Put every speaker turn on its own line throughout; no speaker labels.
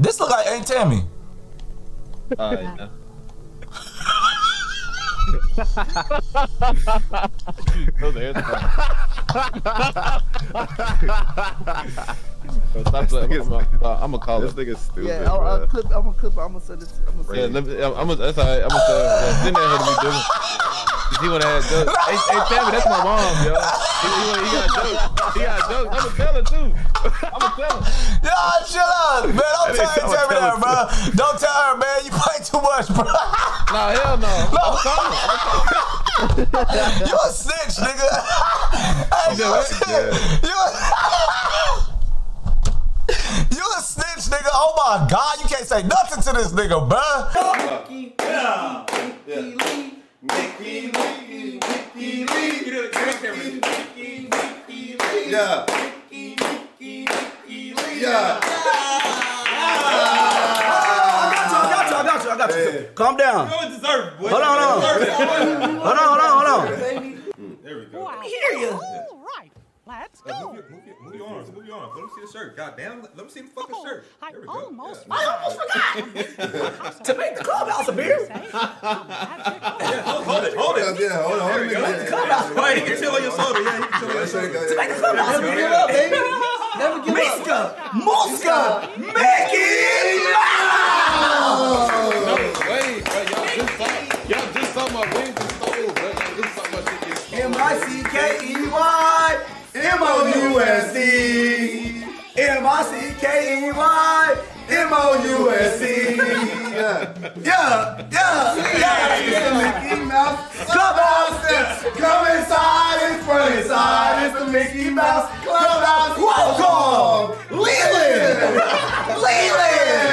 This look like Aunt Tammy.
Alright, yeah.
No, there's not.
Bro, Stop playing. I'm, I'm, I'm gonna call
This
it.
nigga's stupid,
Yeah, I'll, I'll clip, I'm gonna clip. I'm gonna send this. I'm gonna
Yeah,
send
let me, I'm, I'm gonna, that's alright. I'm gonna say, yeah, send that to me, dude. He wanna have jokes. Hey, hey, Tammy, that's my mom, yo. He, he, wanna- he got jokes. He got jokes. I'm gonna tell her too. I'm gonna tell her.
Y'all chill out, man. Don't tell Tammy that, bro. Don't tell her, man. You play too much, bro.
Nah, hell no. I'm calling. I'm calling
you a snitch, nigga. hey, you, a, you, a, you a snitch, nigga. Oh my God, you can't say nothing to this nigga, bro.
Yeah. Yeah.
I got you, I got you, I got you. Calm down. Hold on, hold on. Hold on, hold on, hold on.
There we go.
I hear you.
All right, let's go. Move, your- move, your- move your arms. Move your arms. Let me see the shirt. God damn. Let, let me see the fucking
Oh,
shirt.
I
There we go.
almost
Yeah.
I almost forgot to make the clubhouse a beer.
Yeah, hold, hold it. Hold it.
Yeah, hold on.
There we go. Wait, he can chill on your soda. Yeah, he can chill on your soda.
Make the clubhouse a
Never
beer.
give up, baby. Never give up.
Miska, Muska, Mickey Mouse.
No, wait, bro. Y'all just saw, y'all just saw my wings and stole, bro. Y'all just saw my shit get stolen.
M I C K E Y M O U S D. M I C K E Y M O U S D.
Yeah.
Yeah, yeah, yeah. It's the Mickey Mouse Clubhouse. Come inside, it's front inside. It's the Mickey Mouse Clubhouse. Welcome, Leland, Leland,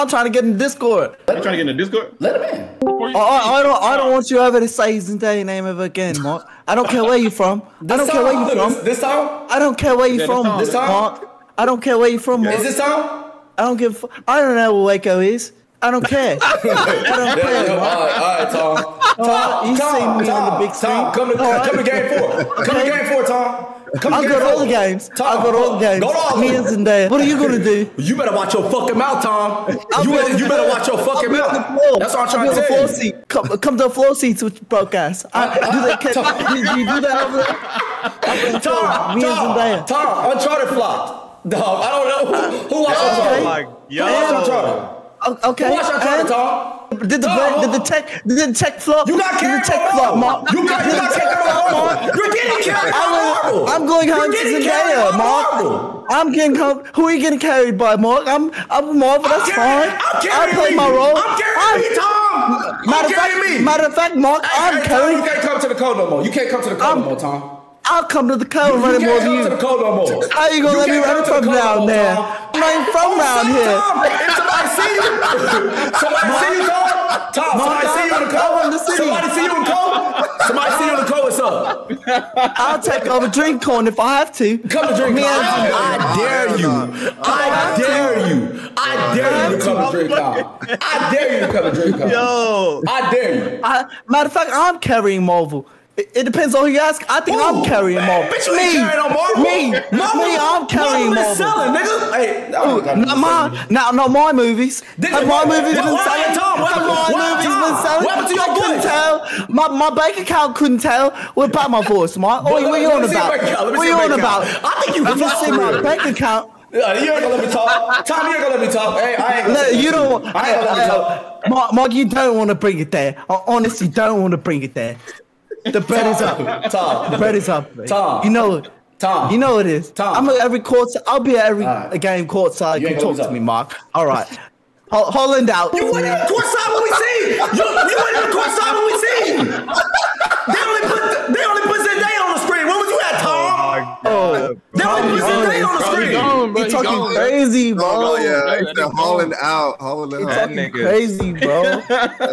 Tom trying to get in Discord.
You trying to get in the Discord?
Let him in.
I, I, oh, oh, I don't. I don't want you ever to say his entire name ever again, Mark. I don't care where you from. I don't care where you
This,
from.
this time?
I don't care where you
Yeah,
from,
this time?
Mark. I don't care where you from, Mark.
Is this time?
I don't give. I don't know where Waco is. I don't care. I don't
Yeah,
care.
yeah, all
Mark.
right, all right, Tom. Tom,
you
Tom,
seen me
Tom,
on the big screen.
Tom, come to,
All right.
come to game four. Come to game four, Tom. Come I've
got all the games.
Tom,
I got all the games.
Go to all of
Me
them.
and Zendaya. What are you gonna do?
You better watch your fucking mouth, Tom. You better, you better watch your fucking
I'll be on
mouth.
the floor.
That's what I'm
I'll
trying to
on the
tell
floor
you.
seat. Come, come to the floor seats with broke ass. I, do that, can, do you do that over there? Up on the floor,
Tom,
Me and
Tom,
Zendaya.
Tom, Uncharted flopped. Dog, I don't know who, who watched
Okay.
Uncharted.
Oh like,
Who watched Uncharted?
O- Okay.
Who watched Uncharted, Tom?
Did the
Tom,
did the tech did the tech flop?
You got
did the tech flop. Mark?
You got, you got
the tech flop,
Marvel.
Mark?
You're getting carried
I'm,
Marvel.
I'm going home to Zendaya, Mark. I'm getting home. Who are you getting carried by, Mark? I'm I'm Marvel. That's
I'm carrying-
fine.
I'm
I play my role.
I'm carrying Tom.
Matter of fact,
me.
matter of fact, Mark, I'm carrying.
You can't come to the code no more. You can't come to the code no more, Tom.
I'll come to the code
You
running more
can't
than
come to the
you.
code no more.
How you gonna let me run from
the code
down there? I'm not even from oh, round
Say,
here.
If somebody see you, somebody see you, Tom. Tom, somebody see you in the
I
code.
to see you.
Somebody see you in the code. Somebody see you in the code. What's up?
I'll take over drink corn if I have to.
Come to drink.
Me and
I, I dare you. I dare you. I dare you to come to drink out. I dare you to come to drink out.
Yo.
I dare you.
Matter of fact, I'm carrying Marvel. It, it depends on who you ask. I think I'm carrying
man,
Marvel.
Bitch, you
me,
carrying on Marvel.
me,
Marvel,
me. I'm carrying
Marvel
Marvel.
is selling, nigga. Hey, no,
Not my, now, not my movies.
Did-
Have my movies been selling?
Tom? What
my movies been selling?
What happened to your
couldn't tell. My, my bank account couldn't tell. What about my voice, Mark? What,
Let
what
me-
you on
me see your
about?
bank account. Let me
What
see
you on about?
I think you
Let me see my bank account.
Yeah, you ain't gonna let me talk. Tom, you ain't gonna let me talk. Hey, I ain't gonna
No,
say
you don't.
I ain't gonna let me talk.
Mark, Mark, you don't want to bring it there. I honestly don't want to bring it there. The bread is up.
Tom.
The bread is up.
Tom.
You know it.
Tom.
You know it is.
Tom.
I'm at every court. I'll be at every
All right.
game courtside.
You
You can talk to
talk.
me, Mark. All right. Ho- Holland out.
You went in the courtside when we see. You, you went in the courtside when we see. They only put Zendaya on the screen.
gone, bro.
you
He
talking
gone.
crazy, bro.
Oh, yeah.
that
It's
nigga
hauling out. Hauling
You
out.
talking
nigga.
crazy, bro.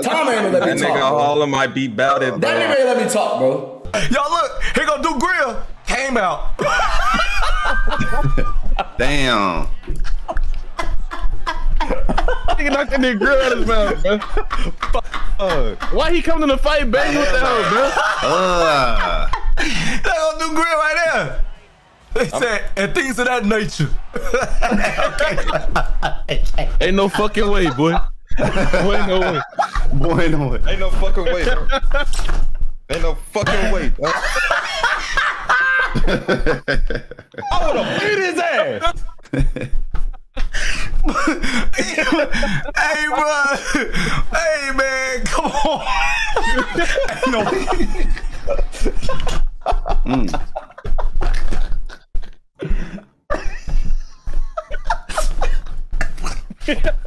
Tom ain't gonna let
That
me
nigga
talk. bro.
Harlem might be bout it,
That nigga ain't let me talk, bro.
Y'all look, here go do grill. Came out.
Damn.
Nigga
nigga knocked that nigga grill out his mouth, bro. Fuck. Why he coming in the fight, baby? What the hell, bro?
Uh,
They said, and things of that nature.
Ain't no fucking way, boy. Boy, ain't no way.
boy, no way.
Ain't no fucking way, bro. Ain't no fucking way, bro.
I would've beat his ass.
hey, bro. Hey, man, come on. Ain't no. Mm.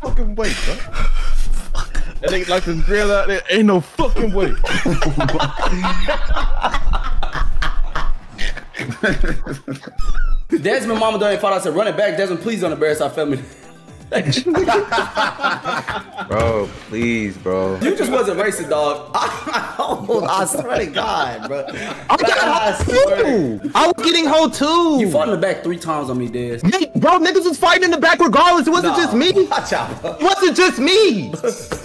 Fucking way, bro. That nigga like this grill out there. Ain't no fucking way.
Desmond Mama don't even find out. I said, run it back. Desmond, please don't embarrass our family.
Bro, please, bro.
You just wasn't racist, dog. I, I swear to God, bro.
I'm getting
I
hoe too. I was getting hoe too.
You fought in the back three times on me, Des.
Me- bro, niggas was fighting in the back regardless. It wasn't
Nah,
just me.
Watch out, bro.
It wasn't just me.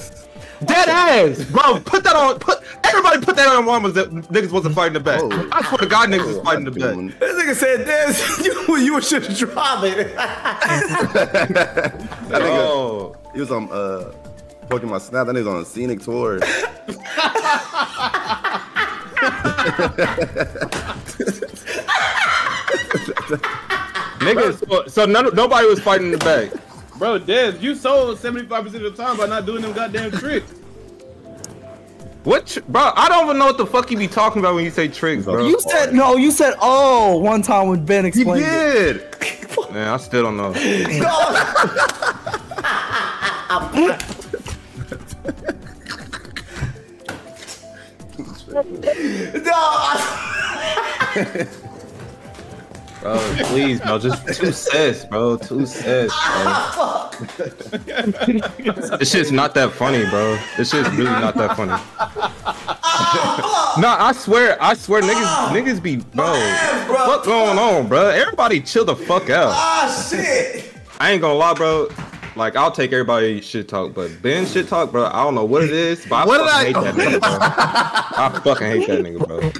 Dead ass, bro. Put that on. Put everybody put that on. Mama's that niggas wasn't fighting the back.
Oh.
I swear to God, niggas was fighting in the back.
This nigga said, this. you, you should drive it.
That nigga,
Oh,
he was on uh poking my snap. That nigga's on a scenic tour.
Niggas. So, so none, nobody was fighting the back.
Bro, Dez, you sold 75% of the time by not doing them goddamn tricks.
What, bro? I don't even know what the fuck you be talking about when you say tricks, bro.
You said no. You said oh one time when Ben explained it.
did. Man, I still don't know. Bro, please, bro. Just two sets, bro. Two sets, bro. Ah, this shit's not that funny, bro. This shit's really not that funny. Ah, nah, I swear, I swear, niggas, ah, niggas be, bro. What's going on, bro? Everybody chill the fuck out.
Ah, shit.
I ain't gonna lie, bro. Like I'll take everybody shit talk, but Ben shit talk, bro. I don't know what it is, but I
What
fucking
I-
hate that nigga, bro. I fucking hate that nigga, bro.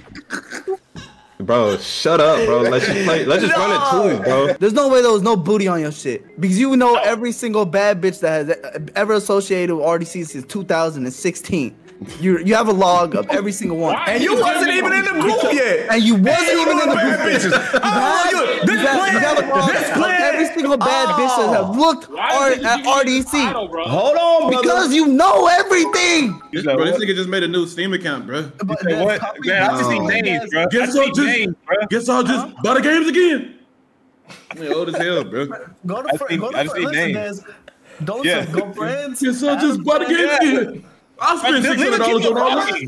Bro, shut up, bro. Let's just play. Let's just run it to too, bro.
There's no way there was no booty on your shit because you know every single bad bitch that has ever associated with RDC since 2016. You you have a log of every single one,
And you wasn't even in the group yet.
and you wasn't
you
even in the group.
bitches. I don't ah, you. This
You have, you have a
plan, this plan.
every single bad bitch that have oh. looked R- at RDC
Hold on, brother.
because you know everything.
Bro, this nigga just made a new Steam account, bro.
But
What?
that's
Man, I just see names, bro.
Guess
I
I'll just
names, bro.
guess I'll just buy the games again.
Man, old as hell, bro.
Go to
I
fr-
see-
go to
I
fr-
see
listen,
names.
Don't
Yeah.
go friends.
Guess I'll just buy the games again. I'll spend six hundred dollars on all this.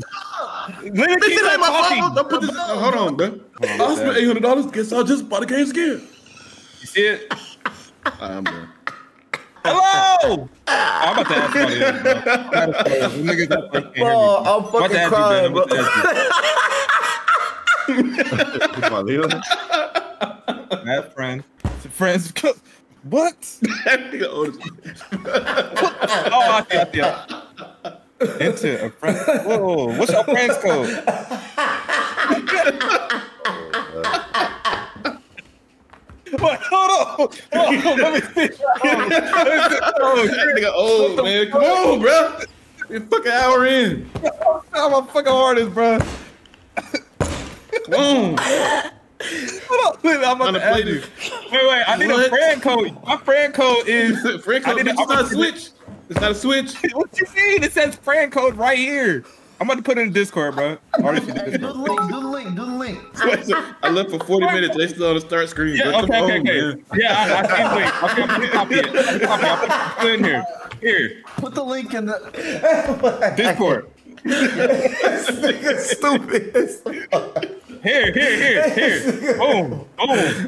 Nigga,
This
keep
ain't my
talking.
fault. Don't put this. oh, hold on, bro. I'll spend eight hundred dollars. Guess I'll just buy the games again.
You see it?
I'm done.
Hello! I'm about to ask somebody else, bro. I'm about to ask somebody else. Niggas got first
Bro, I'm
I'm about
fucking
ask you,
crying,
Ben. I'm about to ask
My Leo.
you. Matt friend. Friends. What?
That nigga old as-
Oh, I see, I see. I- Enter a friend. Whoa, what's your friend's code? Wait, hold on. Hold on. Let me see.
Oh, that nigga old man. Come on, bro. You're fucking hour in.
I'm a fucking artist, bro.
Come on.
Hold on. Wait, I'm about
Trying
to
to play
ask you.
this.
Wait, wait. I need a friend code. My friend code is.
Friend
I
code,
need
bitch,
to-
it's not switch. It's not a switch.
What you mean? It says friend code right here. I'm about to put it in Discord, bro. Already see the
do the link. Do the link. Do the link.
I left for 40 minutes. They still on the start screen.
Yeah,
bro.
okay,
Come
okay,
on,
okay.
man.
Yeah, I, I see. Wait, okay, I'm gonna copy it. I'm gonna copy it. Put it in here. Here,
Put the link in the.
Discord.
Stupid.
Here, here, here, here. Boom, boom.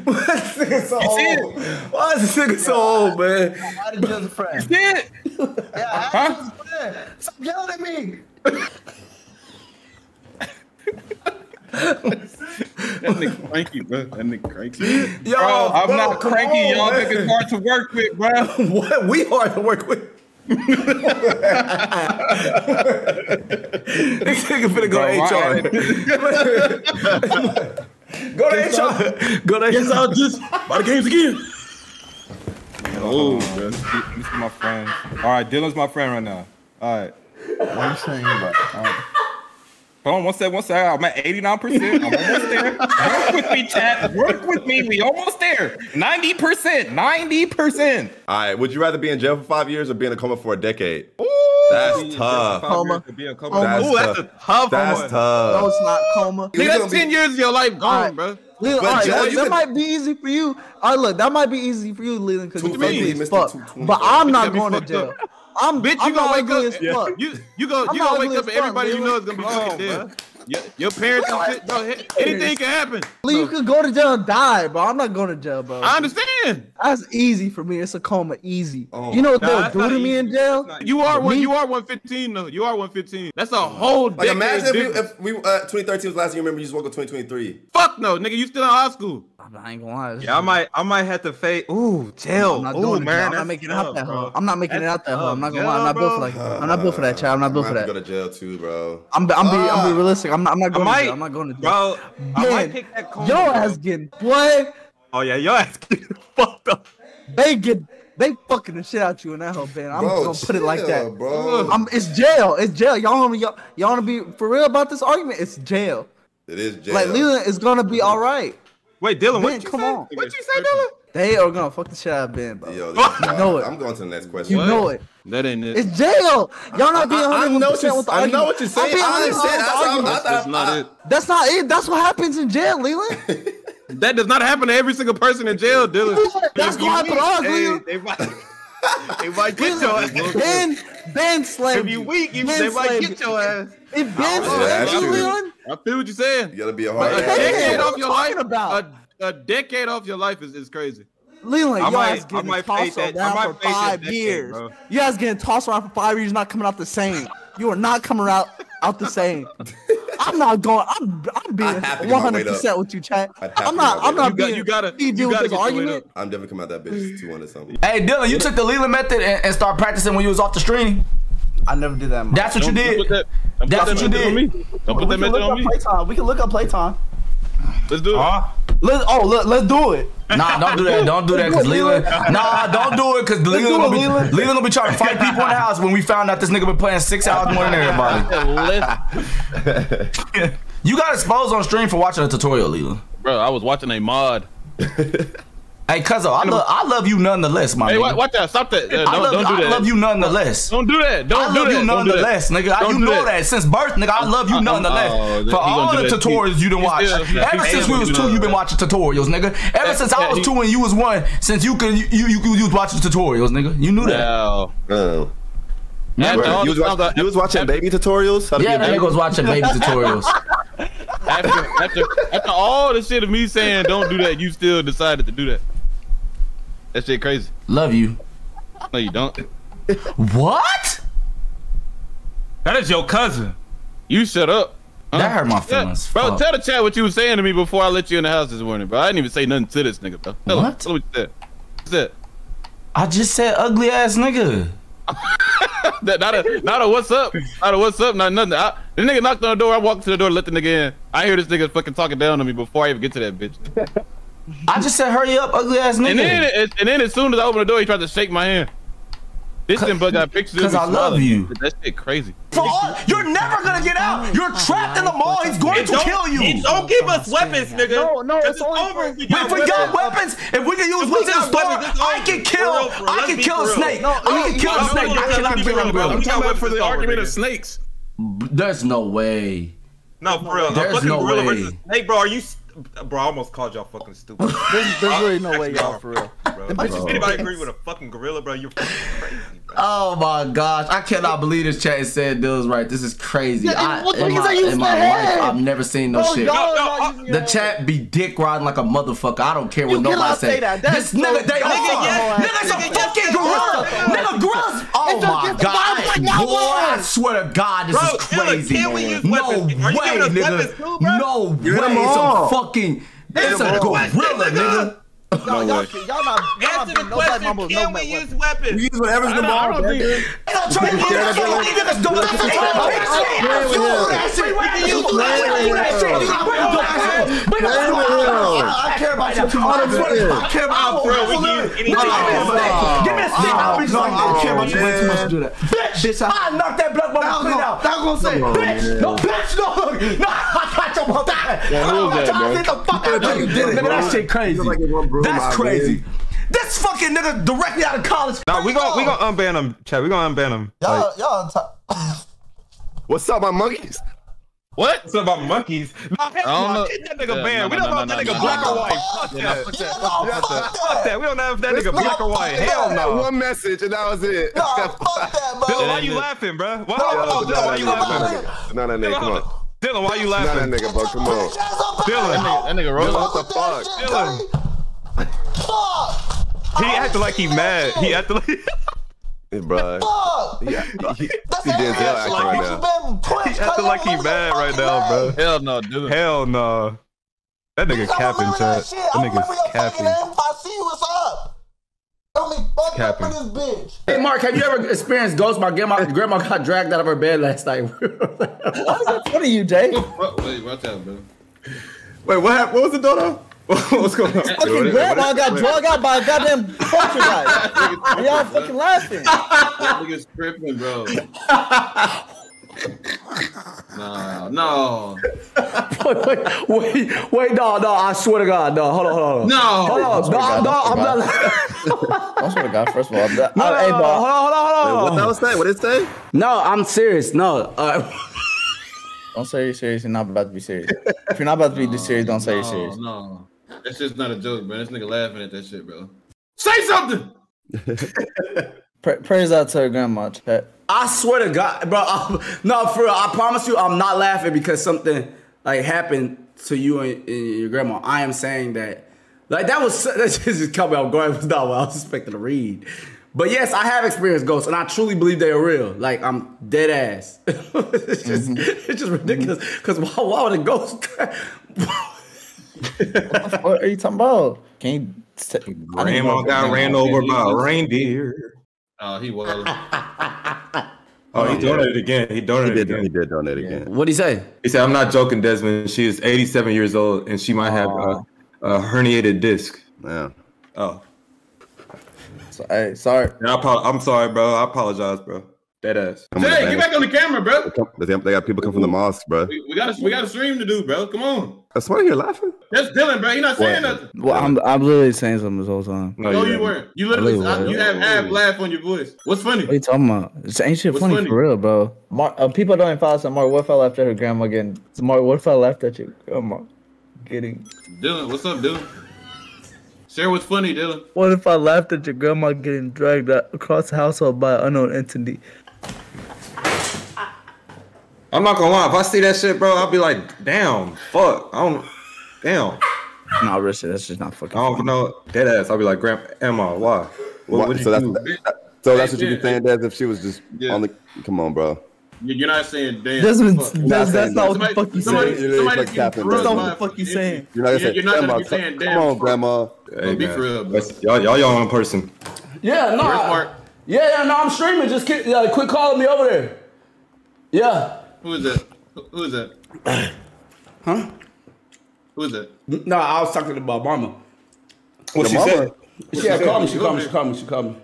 Why is This nigga so old. Why is this nigga so old, man?
I did just a friend.
See it?
Yeah, I
Huh?
just a friend. Stop yelling at me.
That nigga cranky, bro. That nigga cranky.
Yo,
Bro, I'm
bro,
not cranky.
on,
Y'all
man.
think hard to work with, bro.
What? We hard to work with.
This nigga finna go to HR. Go to HR. Go to
Guess
HR.
I'll just buy the games again.
Oh, bro. Let me see my friend. All right, Dylan's my friend right now. All right.
What are you saying about? Uh,
Hold on, one sec, one sec. I'm at 89%. I'm almost there. Work with me, chat. Work with me. We almost there. 90%. 90%.
All right, would you rather be in jail for five years or be in a coma for a decade? That's tough.
Coma.
Be a
Coma.
That's
Ooh, that's
tough.
a tough
That's
one.
No,
tough.
it's not coma.
Nigga, that's 10 years of your life gone,
Alright.
bro.
Leland,
But
all right,
Joe,
that,
you
that
could-
might be easy for you. All right, look, that might be easy for you, Leland, because you're
220,
ugly as fuck. But I'm not going to
fucked
jail.
Up.
I'm,
Bitch,
I'm
you gonna wake up.
as fuck.
You you go you gonna wake up
as
and everybody
fuck,
you know is gonna be fucking dead. Your, your parents and shit, bro. Anything can happen.
Lee, you could go to jail and die, bro. I'm not going to jail, bro.
I understand.
That's easy for me. It's a coma, easy.
Oh.
you know what
Nah,
they'll do
not
to me in jail?
You are one.
Me-
You are one fifteen though. You are one fifteen. That's a whole
Like,
decade.
imagine if, you, if we uh, 2013 was last year. Remember, you just woke up 2023.
Fuck no, nigga. You still in high school.
I ain't gonna lie.
Yeah, I might. I might have to fade. Ooh, jail.
I'm not
Ooh,
doing it.
man.
I'm not making it out that
bro.
hole. I'm not making it out that hole. I'm not gonna
tough,
lie. I'm not built for
bro.
like. I'm not built for that, child. I'm not built for
might have to
that.
go to jail too, bro.
I'm. I'm be. I'm
Ah.
be realistic. I'm not. I'm not
I
going to jail. I'm not going to jail.
Bro, I
Man,
might pick that coma.
Yo
bro.
ass getting boy.
Oh yeah, your ass getting fucked up.
They get. They fucking the shit out you in that hole, man. I'm
Bro,
gonna put it like that.
bro.
I'm. It's jail. It's jail. Y'all wanna y'all, y'all wanna be for real about this argument? It's jail.
It is jail.
Like Leland is gonna be all right.
Wait, Dylan, what
Ben,
you
come
say?
on.
What you say, Dylan?
They are gonna fuck the shit out of Ben, bro.
Yo,
Fuck.
You know it.
I'm going to the next question.
You know it.
That ain't it.
It's jail. Y'all not being
I, I
100
know what
percent
you're,
with the
I know what you're saying.
I'm being
I
100%
understand.
the
That's,
argument.
That's not it.
That's not it. That's what happens in jail, Leland.
That does not happen to every single person in jail, Dylan.
That's
If
what
you
happened to us, Leland.
They might, they might get your ass.
Ben, Ben slammed
If you weak, you,
Ben
they might get your ass.
If Ben
Yeah,
slammed you,
true.
Leland,
I feel what you're saying.
you gotta be a
A
hard
Hey,
decade
what
off
you
your
talking
life.
about?
A, a decade off your life is, is crazy.
Leland,
I
you
might-
guys getting
might
tossed
face that-
around for five
decade,
years.
bro.
You guys getting tossed around for five years, not coming out the same. You are not coming out out the same. I'm not going. I'm I'm being
I have to get my
100
weight
percent with you, chat.
I have to
I'm not. I'm
weight
not
You got-
being.
you gotta-
You
you
deal with
gotta
this
get
argument.
I'm definitely coming out that bitch 200 something.
Hey Dylan, you took the Leland method and, and started practicing when you was off the stream.
I never did that.
That's what you
Don't- don't
did.
put that- don't put
That's
that
what you
method on
did.
me. Don't put that
can
method
look
on
up
me.
playtime. We can look up playtime.
Let's do it.
Let's. Oh, let, let's do it.
Nah, don't do that. Don't do that, cause Leland. Nah, don't do it, cause Leland
do
gonna be
Leland.
Leland gonna be trying to fight people in the house when we found out this nigga been playing six hours more than everybody. You got exposed on stream for watching a tutorial, Leland.
Bro, I was watching a mod.
Hey, cuzzo, I love I love you nonetheless, my
Hey,
nigga.
watch, watch out. Stop that. Uh, don't,
love,
don't do
I
that.
love you nonetheless.
Don't do that. Don't
I
do
love
that.
you
Don't do
nonetheless, nigga.
Don't
you know
that.
that. since birth, nigga. I love you
I'm-
nonetheless
oh, he
for all the
that.
tutorials
He-
you done
he
watched.
still-
Ever since we was two,
that.
you been watching tutorials, nigga. Ever since I was
he-
two and you was one, since you could you you you, you was watching tutorials, nigga. You knew that.
Wow.
Oh. You was, watch, you was watching baby tutorials? How to
Yeah,
get
that nigga was watching baby tutorials.
After, after, after all the shit of me saying don't do that, you still decided to do that. That shit crazy.
Love you.
No, you don't.
What?
That is your cousin. You shut up.
That hurt my
Yeah,
feelings.
Bro,
Fuck.
tell the chat what you was saying to me before I let you in the house this morning, bro. I didn't even say nothing to this nigga, bro. Tell him,
What?
tell him what you said. What's that?
I just said ugly ass nigga.
That not a not a what's up, not a what's up, not nothing. I, the nigga knocked on the door. I walked to the door, let the nigga in. I hear this nigga fucking talking down to me before I even get to that bitch.
I just said hurry up, ugly ass nigga.
And then and then as soon as I opened the door, he tried to shake my hand. This thing but got pictures of
'Cause
me
I love you.
That shit crazy.
For all, you're never gonna get out. You're trapped in the mall. He's going to kill you.
Don't give us weapons, nigga.
No, no,
It's
it's
over. if we
If we got weapons, if we can use
If we
what's in the store,
weapons,
I can kill.
Real.
I can kill a snake.
No,
I can
no,
kill
no,
a snake.
no,
I cannot
no,
kill
no,
a
no,
gorilla.
I'm talking about for the argument of snakes.
There's no way.
No, for real.
There's no way.
versus snake, bro. Are you? St- Bro, I almost called y'all fucking stupid.
There's, there's really no way,
Actually,
y'all, for real.
Bro. If anybody agree with a fucking gorilla, bro, you're fucking crazy, bro.
Oh my gosh, I cannot believe this chat said Dill's right. This is crazy.
Yeah,
I,
what the
in
fuck is
my,
that
in my
their
life,
head?
I've never seen no
Bro,
shit.
No, no,
uh,
The
your
chat be dick riding like a motherfucker. I don't care what
You
nobody
cannot
say.
say that. That's
this nigga, they
so-
are.
Nigga, yes,
Nigga's a
nigga,
fucking
yes,
gorilla.
yes.
Nigga, gorillas. Oh
It's
my
against the
god,
Bible, like, no
boy! I swear to God, this
Bro,
is crazy.
can
no
weapons? Are you
way, nigga.
weapons too, bro?
no
Get
way.
them
It's a fucking. It's a gorilla, nigga.
Y'all, y'all, y'all not, y'all not
Answer
being
the question.
mama with no
Can we
weapon.
use weapons?
We use whatever's in the
I
mall.
don't think.
Ain't no trade. You niggas don't let me You do that shit. You do that shit. You do that shit. You got bring up that shit. Bring I care about you. I care about
Bro, we can use anything.
Give me a stick. I'll be
No,
like,
I care about you way too much to do that.
Bitch, bitch, I knocked that black mama clean out.
That gonna say.
Bitch, no, bitch, no, no, I got your mouth.
Yeah, who was that, bro?
Get the fuck out of
you
here.
did it,
Nigga, that shit crazy.
Feel like it won't
That's crazy. This fucking nigga directly out of college.
Nah, we gon' we gon' unban him, Chad. We gon' unban him. Like,
Y'all, y'all on top.
What's up, my monkeys?
what? What's up, about monkeys. Nah, hell
I don't
no.
know.
Get that nigga
Yeah,
banned. we don't
no,
know if that nigga black or white. Fuck that.
fuck that.
Fuck
Fuck that. We don't know if that nigga black or white. Hell no.
One message and that was it.
No, fuck that, bro.
Dylan, why you laughing, bro? Why, hold on, Dylan, why you laughing?
Not that nigga, come on.
Dylan, why you laughing?
Not that nigga, bro. Come on.
Dylan,
That nigga roll
What the fuck?
Dylan.
Fuck.
He acted like he mad. He acted like
Hey, bro.
Fuck.
Yeah, he, he
That's
Denzel acting right now.
been
he acting like he mad right now, bro.
Hell no, dude.
Hell no. That nigga capping, Chad. That nigga's capping.
I see you, what's up. Tell me, fuck up in this bitch.
Hey, Mark, have you ever experienced ghosts? My grandma, grandma got dragged out of her bed last night.
What are you, Jay?
Wait, watch out, bro.
Wait, what happened? What was the daughter? What's going on?
Fucking grandma got drugged out by a goddamn culture guy. And y'all fucking laughing.
That nigga's tripping, bro. no, no,
wait, wait, wait, wait, no, no, I swear to God, no, hold on, hold on.
no.
Hold on, no, no, I'm not.
I swear to God, first of all, I'm not,
No, no,
hey,
no,
bro,
hold on, hold on,
What
hold
that
on.
was say? What did it say?
No, I'm serious. No, uh,
don't say you're serious. You're not about to be serious. If you're not about to be serious, don't say you're serious.
No, that's just not a joke, bro. This nigga laughing at that shit, bro. Say something.
Praise out to her grandma, chat.
I swear to God, bro. I, no, for real, I promise you, I'm not laughing because something like happened to you and, and your grandma. I am saying that, like that was that just coming out going was not what I was expecting to read. But yes, I have experienced ghosts, and I truly believe they are real. Like I'm dead ass. it's just mm-hmm. it's just ridiculous. Because why, why would a ghost?
What are you talking about? Can you? T- I
Grandma got ran over by a reindeer.
Oh, he was.
Oh, he oh, donated again. He
He
donated
did, he
again.
did donate again.
What'd he say?
He said, "I'm not joking, Desmond. She is 87 years old, and she might have a, a herniated disc."
Yeah.
Oh,
So, hey, sorry.
and I apo- I'm sorry, bro. I apologize, bro. Dead ass.
Come on,
Jay,
man.
get back on the camera, bro.
They got- they got people come from the mosque, bro.
We, we got a, we got a stream to do, bro. Come on.
I swear you're laughing.
That's Dylan, bro. He not saying
What?
nothing.
Well, I'm, I'm literally saying something this whole time.
No,
No,
you
you
didn't.
weren't. You literally,
I really
I- you have half laugh on your voice. What's funny?
What are you talking about? It's ain't shit funny,
funny?
for real, bro. Mark, uh, people don't even follow some Mark. What if I laughed at her grandma getting? Mark, what if I laughed at your grandma getting?
Dylan, what's up, Dylan? Share what's funny, Dylan.
What if I laughed at your grandma getting dragged across the household by an unknown entity?
I'm not gonna lie. If I see that shit, bro, I'll be like, "Damn, fuck, I don't, damn,
No, real shit. That's just not fucking.
I don't know." Dead ass. I'll be like, "Grandma, Emma, why? What,
What-
what
so
you
that's
do?"
that- so that's what you be saying, Des, if she was just
Yeah.
on the. Come on, bro.
You- You're not saying damn.
Desmond,
fuck.
that's,
not
that's not
that.
what the fuck you
somebody,
saying.
You're
somebody
like
can
capping,
corrupt
That's not
what the fuck you
fucking
saying.
You're not gonna say,
You're not
grandma.
gonna be
Come,
saying
come
damn.
on, grandma.
Hey,
be for real, bro.
That's- y'all, y'all, your own person.
Yeah, no.
Where's Mark?
Yeah, yeah, no, I'm streaming. Just quit, uh, quit calling me over there. Yeah.
Who is that? Who- Who is that?
Huh?
Who is that?
No, I was talking about mama.
What she
mama?
said?
She had called me. She called me. She called me. She called me.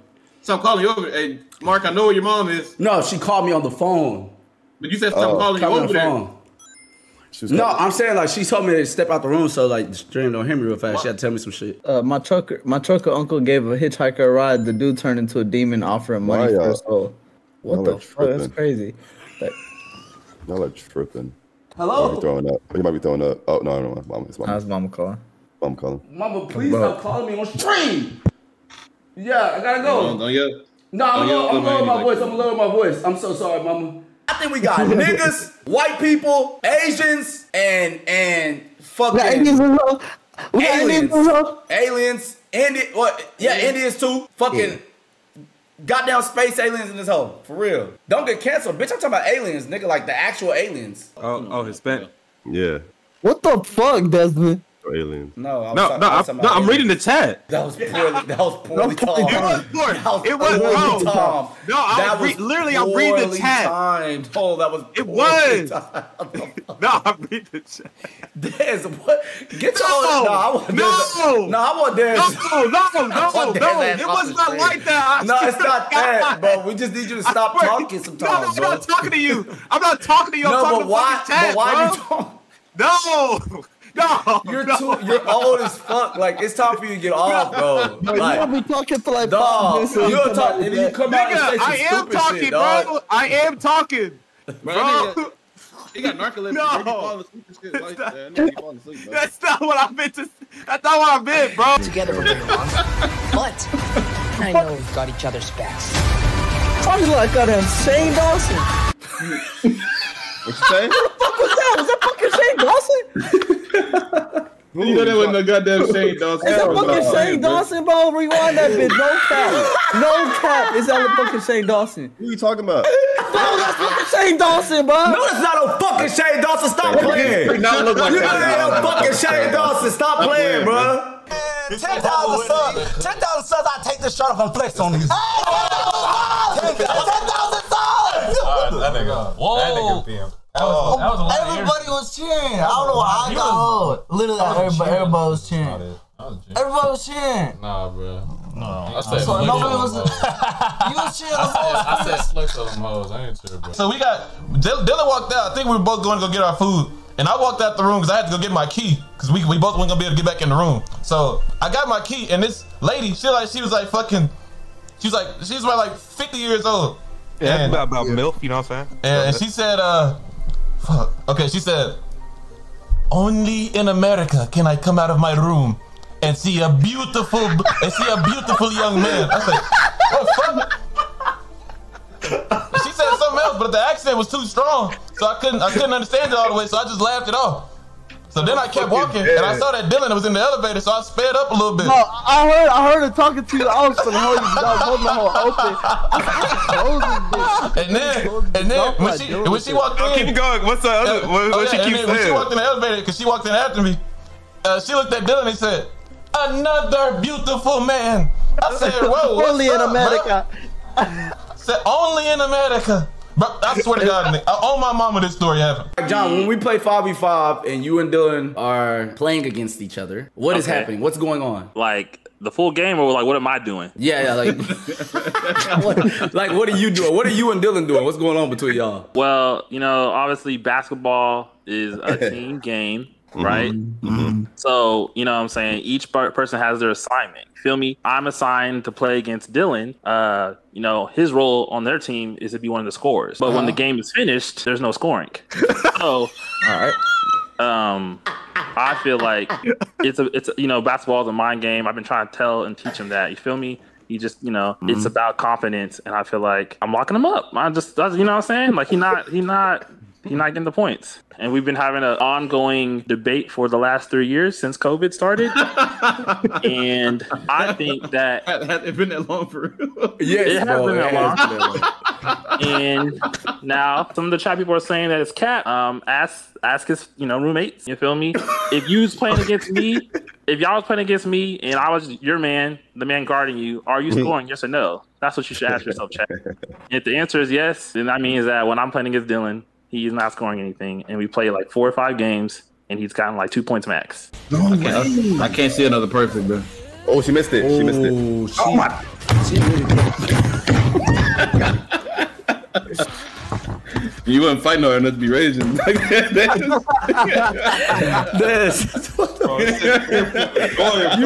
Stop calling you over. Hey, Mark, I know where your mom is,
No, she called me on the phone.
but you said stop
Oh.
calling you
me
over
the
there.
phone.
She was
No,
calling-
I'm saying like she told me to step out the room so like the stream don't hear me real fast. She had to tell me some shit.
Uh, my trucker, my trucker uncle gave a hitchhiker a ride. The dude turned into a demon, offering money
Why,
for his soul. What
y'all
the
are
fuck? That's crazy. Like,
Y'all are tripping. You might be
Hello,
throwing up. You might be throwing up. Oh no, no, no. Mom, it's mom.
how's mama calling?
Mom calling.
mama, please
Bro.
stop calling me on stream. Yeah, I gotta
Don't,
go.
don't yell.
No, I'm
Don't
low,
yell
I'm
at my
low my
like
voice.
that.
I'm low my voice. I'm so sorry, mama. I think we got niggas, white people, Asians, and and fucking aliens, aliens, Indi- what? Yeah, Indians too. Fucking goddamn space aliens in this hole. For real. Don't get canceled, bitch. I'm talking about aliens, nigga, like the actual aliens.
Oh, oh, Hispanic.
Yeah.
What the fuck, Desmond?
For aliens.
No, I was
No,
talking-
no,
I was
I'm,
talking
no, I'm reading the chat.
That was poorly. That was poorly timed.
It was poor.
That was
It was,
poorly
bro.
timed.
No, I
That
was re- literally, I'm reading the
poorly
chat.
Timed. Oh, that was.
It was. No, I'm reading the chat.
Dez, what? Get your.
No,
No, I want
no.
Dez. No, I want Dez.
No, no, no,
want
no.
Dez
It was not
screen.
like that. I
No, it's not
to
that, bro. We just need you to stop
I swear-
talking
No,
sometimes,
I'm not talking to you. I'm not talking to you. I'm talking
but
to
why?
fucking chat,
But why
bro.
you talking?
No, no.
You're
no.
too. You're old as fuck. Like it's time for you to get off, bro.
Bro, you
Like,
gonna be talking for like
dog,
five minutes.
you'll
come
talk,
out
and you
that.
come out and say some
I am
stupid
talking,
shit, dog.
bro. I am talking. Bro, Bro.
He got narcolepsy.
No.
bro. He falling asleep and shit like that. That nigga falling asleep, bro.
That's not what I meant to. That's not what I meant, bro.
together for very long. But I know we've got each other's backs.
Talking like goddamn Shane Dawson.
What you say?
What was that? Was that fucking Shane Dawson?
You know that wasn't no goddamn Shane Dawson.
Is that fucking
no.
Shane Dawson, bro? Rewind that bitch. No cap. No cap. Is that fucking Shane Dawson?
Who you talking about?
Bro, that's fucking Shane Dawson, bro.
No, that's not no fucking Shane Dawson. Stop playing.
Like
You know
that.
that ain't no fucking Shane Dawson. Stop playing, bro.
Ten thousand subs. Ten thousand subs. I take this shirt off and flex on these.
Whoa. That nigga PM. That was, that was a lot of
Everybody was cheering. I don't know why I got hold. Literally, everybody, everybody was cheering. Everybody was cheering.
Nah, bro. No. I said,
So nobody
on
was. You was cheering.
I said, I said flex on them hoes. I ain't sure, bro.
So we got Dylan Dylan walked out. I think we were both going to go get our food, and I walked out the room because I had to go get my key because we, we both weren't gonna be able to get back in the room. So I got my key, and this lady, she like she was like fucking, she was like she was about like 50 years old.
Yeah,
And-
about, about milk, you know what I'm saying?
and, and she said, uh, fuck. Okay, she said, only in America can I come out of my room and see a beautiful, and see a beautiful young man. I said, what fuck? she said something else, but the accent was too strong, so I couldn't, I couldn't understand it all the way. So I just laughed it off. So then I kept walking, and I saw that Dylan was in the elevator, so I sped up a little bit.
No, I heard, I heard her talking to you. I was gonna hold you, but I was holding the whole open. I said, "Close this bitch."
And then, and then when she when she walked in,
Keep going. What's the other? What,
oh,
what she
yeah, and
keep
then when she walked in the elevator, because she walked in after me, uh, she looked at Dylan and said, "Another beautiful man." I said, "Whoa, what's
Only in
up, bro?"
America.
Said, "Only in America." But I swear to God, Nick, I owe my mama this story happened.
John, when we play 5v5 and you and Dylan are playing against each other, what is
Okay.
happening? What's going on?
Like the full game, or like what am I doing?
Yeah, yeah, like, what, like what are you doing? What are you and Dylan doing? What's going on between y'all?
Well, you know, obviously basketball is a team game, right? Mm-hmm. Mm-hmm. Mm-hmm. So, you know what I'm saying? Each per- person has their assignment. Feel me? I'm assigned to play against Dylan. Uh, you know, his role on their team is to be one of the scorers. But when the uh-huh. game is finished, there's no scoring. so,
All right.
um, I feel like it's a it's a, you know basketball is a mind game. I've been trying to tell and teach him that. You feel me? He just you know it's about confidence, and I feel like I'm locking him up. I just you know what I'm saying? Like he not he not he not getting the points. And we've been having an ongoing debate for the last three years since COVID started. and I think that
Had, had it been that long for real?
Yes,
It has
bro.
been that long.
been that long.
and now some of the chat people are saying that it's cat. Um, ask ask his you know roommates. You feel me? If you was playing against me, if y'all was playing against me, and I was your man, the man guarding you, are you scoring? Yes or no? That's what you should ask yourself, chat. If the answer is yes, then that means that when I'm playing against Dylan, he's not scoring anything, and we play like four or five games, and he's gotten like two points max.
I can't, I can't see another perfect, bro.
Oh, she missed it. She missed it.
Oh, shit.
Oh my. You wouldn't fight no enough to be raging.
This. You're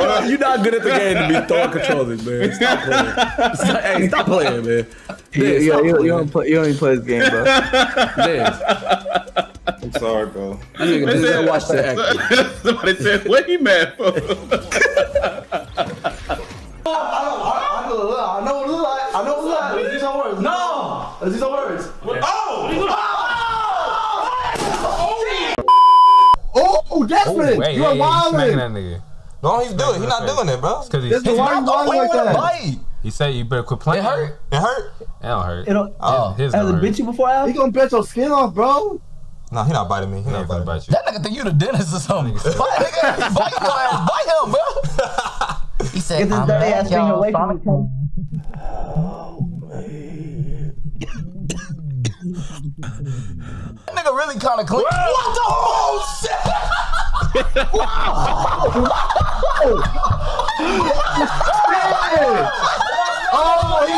not, you're not good at the game to be throwing controllers, man. Stop playing. Stop, hey, stop playing, man.
You,
This,
you,
stop
you, you don't play, you don't even play this game, bro.
This.
I'm sorry, bro.
That nigga just said watch the act.
Somebody said, what he mad for?
I know what it look like. I know what it look like. Let's do some words. No! Let's do some words. Oh! Oh, Desmond! you are wilding!
nigga.
No, he's doing. He's not doing it, bro.
Because he's
Desmond, why are you wilding like?
Bite.
He said you better quit playing.
It hurt. It hurt.
It don't hurt.
It don't-
Oh, his
Has
don't
it
hurt.
bit you before, Al? He gonna bet your skin off, bro.
Nah, he not biting me. He not biting
bite you.
That nigga think you the dentist or something. Bite, nigga, bite your ass, bite him, bro. He said,
Get this
I'm
dirty
back,
ass finger
y'all.
away from
Sonic- That nigga really kind of clean. What the oh shit?
Oh, he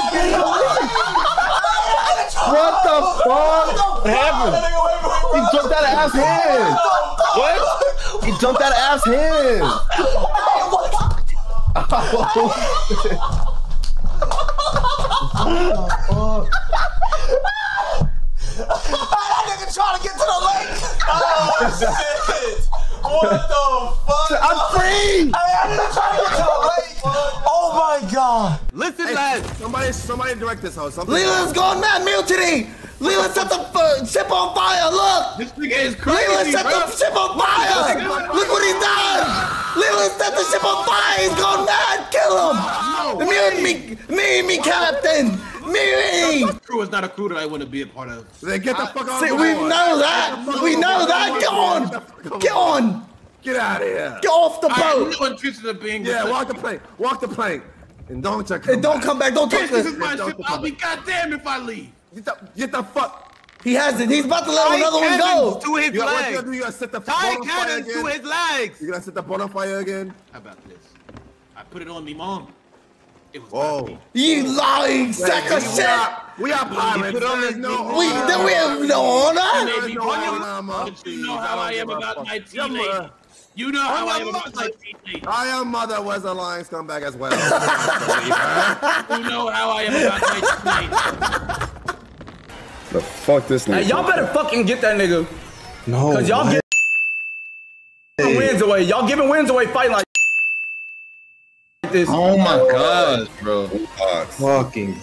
What the fuck?
What happened?
He jumped out of ass hand.
What?
He jumped out of Aff's hand.
that Oh shit! What the fuck?
I'm free.
Hey, that nigga to get to the. Oh my god.
Listen, lads. Somebody, somebody direct this house. Something
Leland's gone mad mutiny. Leland set the uh, ship on fire. Look.
This nigga is
Leland
crazy,
set
bro.
the ship on fire. Look what he's done. Leland set the ship on fire. He's gone mad. Kill him. Me and me, me, me, captain. Me, me.
crew is not a crew that I want to be a part of.
Then get the fuck out
See,
of
we know that. We know that. Get on. Get on.
Get out of here.
Get off the boat.
I
boat.
no intention of being.
Yeah, walk the plank. Walk the plank. And don't check.
And don't come back. Don't talk
Yes,
to
this is my ship. I'll
back.
be goddamn if I leave.
Get the, get the fuck.
He has it. He's about to let another one go.
to his
You got, what you
legs.
gonna do? You gotta set the
Tie
boat fire
cannons to his legs.
You gonna set the bonfire again?
How about this? I put it on me, mom. It was
Whoa.
You lying sack of shit.
Are, we are pirates.
put on this
no
We,
honor.
then we have no honor.
Maybe
There's no honor.
But you know how I am about my tea lady.
mother-
You know how I
your
am about my
mother-
tea lady.
I am mother was a lying scumbag as well.
You know how I am about my tea lady.
the fuck this
Hey, y'all better fucking get that nigga.
No.
Cause y'all giving wins away. Y'all giving wins away fighting like this.
Oh my gosh, bro.
fucking.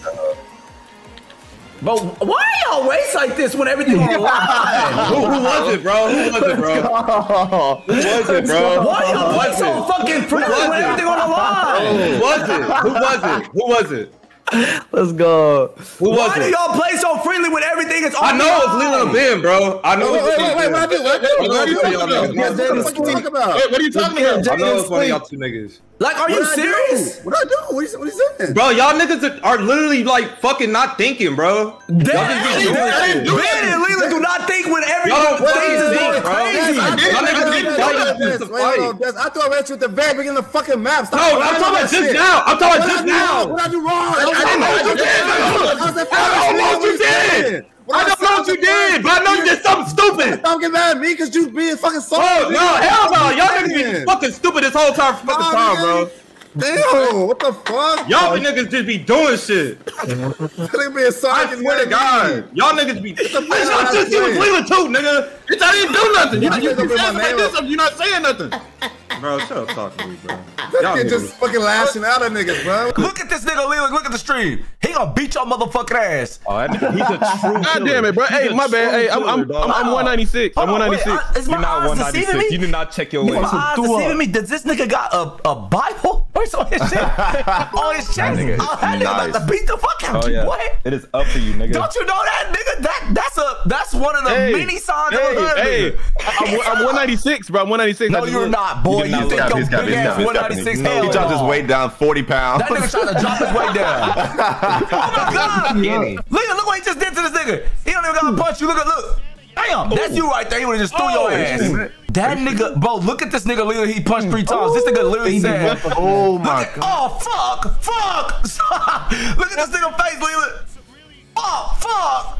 But why y'all waste like this when everything on the line?
Who, who was it, bro? Who was it, bro? Who was it, bro?
Why y'all
Who
play so fucking friendly when
it?
everything on the line?
Who was it? Who was it? Who was it?
Let's go.
Who was
Why do
it?
y'all play so friendly when everything is on
I know it's
line?
Leland Ben, bro. I know
Wait,
it's
wait, wait, wait, what I do? What, what,
I know
what are you
it's
talking
one of
about?
y'all niggas.
What the fuck you talking about?
Wait, what are you talking about?
I know it's one of y'all two niggas.
Like, are you serious?
What I do?
serious?
What I do? What is, what is that?
Bro, y'all niggas are- are literally like fucking not thinking, bro.
Damn,
Y'all just be doing shit.
Ben and Leland do not think when everything
Y'all don't fucking
is going crazy.
Y'all niggas didn't fight
Wait, hold on,
fight.
Des. I thought I read you at the very beginning of the fucking map. Stop
No, I'm talking about just
shit.
now. I'm talking about just
I do wrong?
now.
What I do wrong?
I don't know what you did, nigga.
How's that
I don't know what you did. I don't know what you did, but I know you did something stupid.
Don't get mad at me because you being fucking soft.
Oh no, hell no! Y'all niggas be fucking stupid this whole time, fucking time, bro.
Damn, what the fuck?
Y'all be niggas just be doing shit.
Nigga being soft.
I swear to God, y'all niggas be.
fuck
Bitch,
out
I'm
of
just
here.
doing Cleveland too, nigga. Bitch, I didn't do nothing. You, you,
you
you
bring my
acting like
name
this,
up?
you're not saying nothing. Bro, shut up talking to me, bro. Y'all
Nigga
niggas.
just fucking lashing out at niggas, bro.
Look at this nigga Leland. Look at the stream. He gonna beat your motherfucking ass.
Oh, that nigga, he's a true.
God damn it, bro. Hey, my bad. Hey, I'm I'm I'm, I'm 196. I'm
Hold on, wait,
196.
I- uh, Is my
You're not
eyes deceiving
196.
me?
You did not check your
Is
weight.
my eyes deceiving me? Does this nigga got a, a Bible? Where's on his shit? on his chest?
nigga
oh, that nigga
nice.
about to beat the fuck out
Oh
you,
yeah,
boy.
it is up to you, nigga.
Don't you know that nigga? That that's a that's one of the
Hey,
many signs
hey,
of a hood
hey. I'm, I'm 196, bro. I'm 196.
No, you're not, boy.
He's
You think your
He's got-
big
he's
ass
got-
196
he's got-
hell
He dropped his weight down 40 pounds.
That nigga trying to drop his weight down. oh my god!
Skinny.
Look at look what he just did to this nigga. He don't even gotta punch you. Look at look. Damn, that's you right there. He would have just threw your ass. That nigga, bro, look at this nigga literally. He punched three times. This nigga literally said,
Oh my
Look at- Oh fuck, fuck! Stop. Look at this nigga face, Leland. Oh fuck!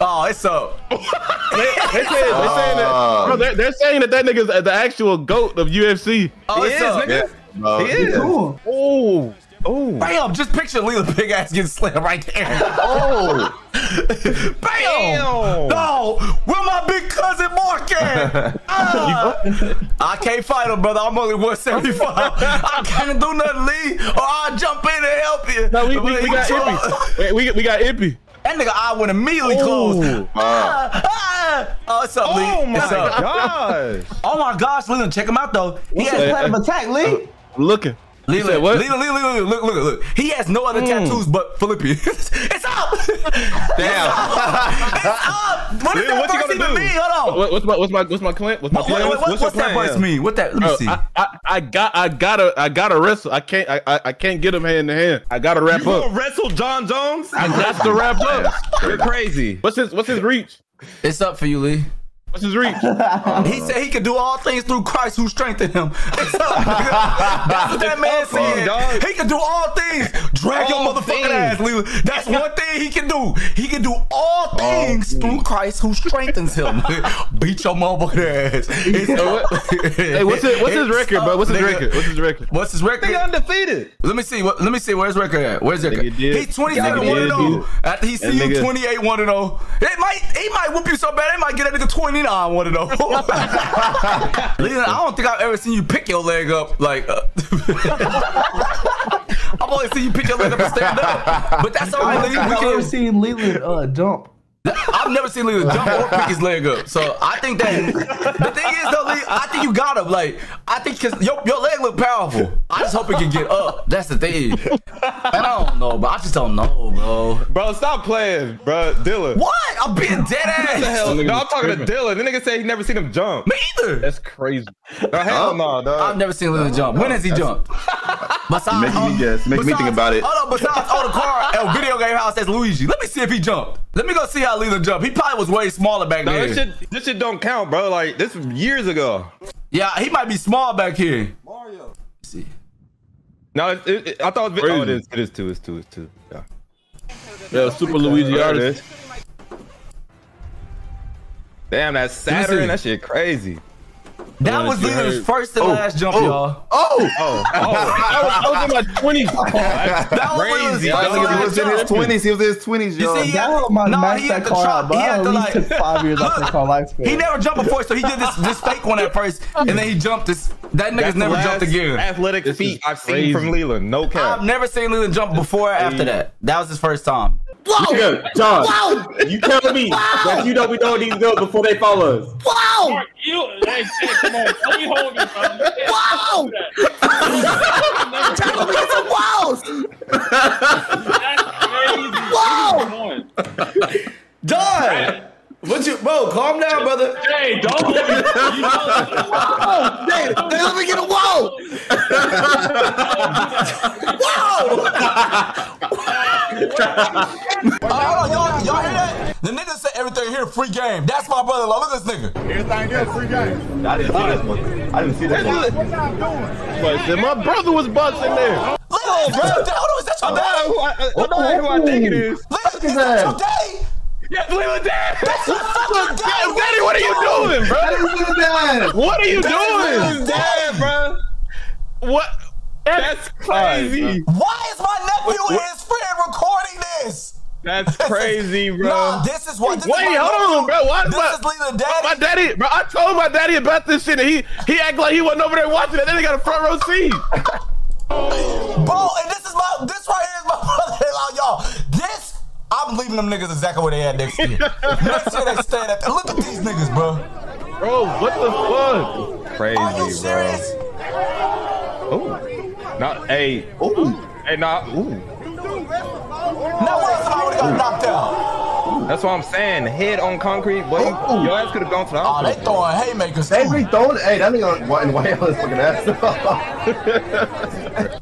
Oh, it's up.
They, they, say, they saying that, bro, they're, they're saying that that nigga's the actual goat of UFC.
Oh, it's up.
Yeah, bro.
He is.
Oh, oh.
Bam! Just picture Leland big ass getting slammed right there.
Oh.
Bam! No! Where my big cousin Mark at? Ah. I can't fight him, brother. I'm only 175. I can't do nothing, Lee, or I'll jump in and help you.
No, we, we,
But
we got
try-
Impy. Wait, we, we got Impy.
That nigga eye went immediately closed.
Ooh.
Ah, ah. Oh, it's up, Lee.
Oh my
It's up.
gosh.
Oh my gosh, Leland, check him out though. He has
that?
plan of attack, Lee.
I'm looking.
Leland,
said what?
Leland, Leland, Leland, look, look, look. He has no other hmm. tattoos but Philippians. it's up.
Damn.
It's up. What does
Leland,
that
what
verse
gonna
even
do?
mean? Hold on.
What, what's my what's my what's my plan? What's my
What,
plan?
what, what,
what's
what's
your
that
plan?
verse mean? What that? Let me
Bro,
see.
I, I, I got I gotta I gotta wrestle. I can't I, I, I can't get him hand to hand. I gotta wrap
You gonna
up.
wrestle Jon Jones?
I got to wrap up.
You're crazy.
What's his what's his reach?
It's up for you, Lee.
What's his reach?
He said he could do all things through Christ who strengthened him. It's up, nigga. That's what that man
up for you,
said.
dog.
He can do all things. Drag
All
your motherfucking
things.
ass, Leland. That's one thing he can do. He can do all things through Christ who strengthens him. Beat your motherfucking ass. It's up.
Hey, what's his what's his record, bro? What's his
nigga.
record? What's his record?
What's his record?
Nigga undefeated.
Let me see. What, let me see. Where's his record at? Where's his record?
Nigga.
He's 27 1
did.
0. After he see you 28 1 0. It might he might whoop you so bad, it might get that nigga 29 1 0. Leland, I don't think I've ever seen you pick your leg up like. Uh, I've only seen you pick your leg up and stand up. But that's all right, Leland. We
I've never seen Leland uh, jump.
I've never seen Leland jump or pick his leg up. So I think that the thing is though, Lee, I think you got him. Like I think because your, your leg look powerful. I just hope it can get up. That's the thing. And I don't know, but I just don't know, bro.
Bro, stop playing, bro. Dylan.
What? I'm being dead ass.
What the hell? No, I'm
was
talking to
tripping.
Dylan. The nigga said he never seen him jump.
Me either.
That's crazy.
No, hell no,
I've never seen Leland jump. When has he jumped? Besides,
Making me guess. Making me think about it.
Hold on, besides on the car at video game house, that's Luigi. Let me see if he jumped. Let me go see how Leland jumped. He probably was way smaller back
No,
then.
this shit, this shit don't count, bro. Like this was years ago.
yeah, he might be small back here. Mario. See.
No, it, it, it- I thought it was,
Crazy.
oh, it is. It is two. It's two. It's two. Yeah.
Yeah, Super Luigi
There
artist.
Damn, that's
see.
Saturn. That shit crazy.
That was
you
Leland's
heard-
first and
Oh,
last jump,
oh,
y'all.
Oh,
Oh,
I was, I was in my twenties.
That was
Crazy,
first
he was in his twenties. He was in his twenties,
You
yo.
see, he had,
Y'all
no,
match
he
that
had to
car
try.
out, but
He
I
had to
least
like.
took five years off that car lifespan.
He never jumped before, so he did this this fake one at first, and then he jumped this. That nigga's
That's
never
last
jumped again.
Athletic
This
feat I've seen from Leland. No cap.
I've never seen Leland jump before or after that. That was his first time.
Nigga, John, Whoa! you tell me that you don't be knowing these girls before they follow us.
Wow!
You, hey, hey, come on, don't be holding me, bro.
Wow! Tackle me get some wows! Wow!
Done. What you, bro? Calm down, brother.
Hey, don't hold me. You know,
Oh, hey, hey, let me get a wow!
Oh, hold on, y'all, y'all hear that? The nigga said everything here free game. That's my brother. Look at this nigga.
Everything else free game.
I didn't see this one. I didn't see this one.
But then my brother was busting there.
Look at this, bro. Hold on, is that your daddy?
who I, I know who I think it is.
Look, is that your daddy?
Yes, Leland Dad.
That's your fucking daddy.
Daddy, what are you doing, bro? What are you doing?
Leland's dad, bro.
What?
That's crazy.
Why is my nephew and his friend recording this?
That's crazy, bro.
Nah, this is what. This
Wait,
my
hold on, bro. Why,
This oh,
my,
is Leland
my
daddy.
daddy, bro. I told my daddy about this shit, and he he act like he wasn't over there watching it. Then he got a front row seat.
Bro, and this is my. This right here is my brother-in-law, y'all. This. I'm leaving them niggas exactly where they at next year. next year they stand at. Look at these niggas, bro.
Bro, what the fuck?
Crazy,
Are you
bro.
serious?
Ooh. Not, hey. Ooh. Hey, nah. Ooh.
Now what else if I would have got knocked out?
That's what I'm saying. Head on concrete, boy.
Ooh.
Your ass could have gone to the
Oh, they throwing haymakers.
Hey,
too.
we throwing. Hey, that nigga on white and white on his fucking ass.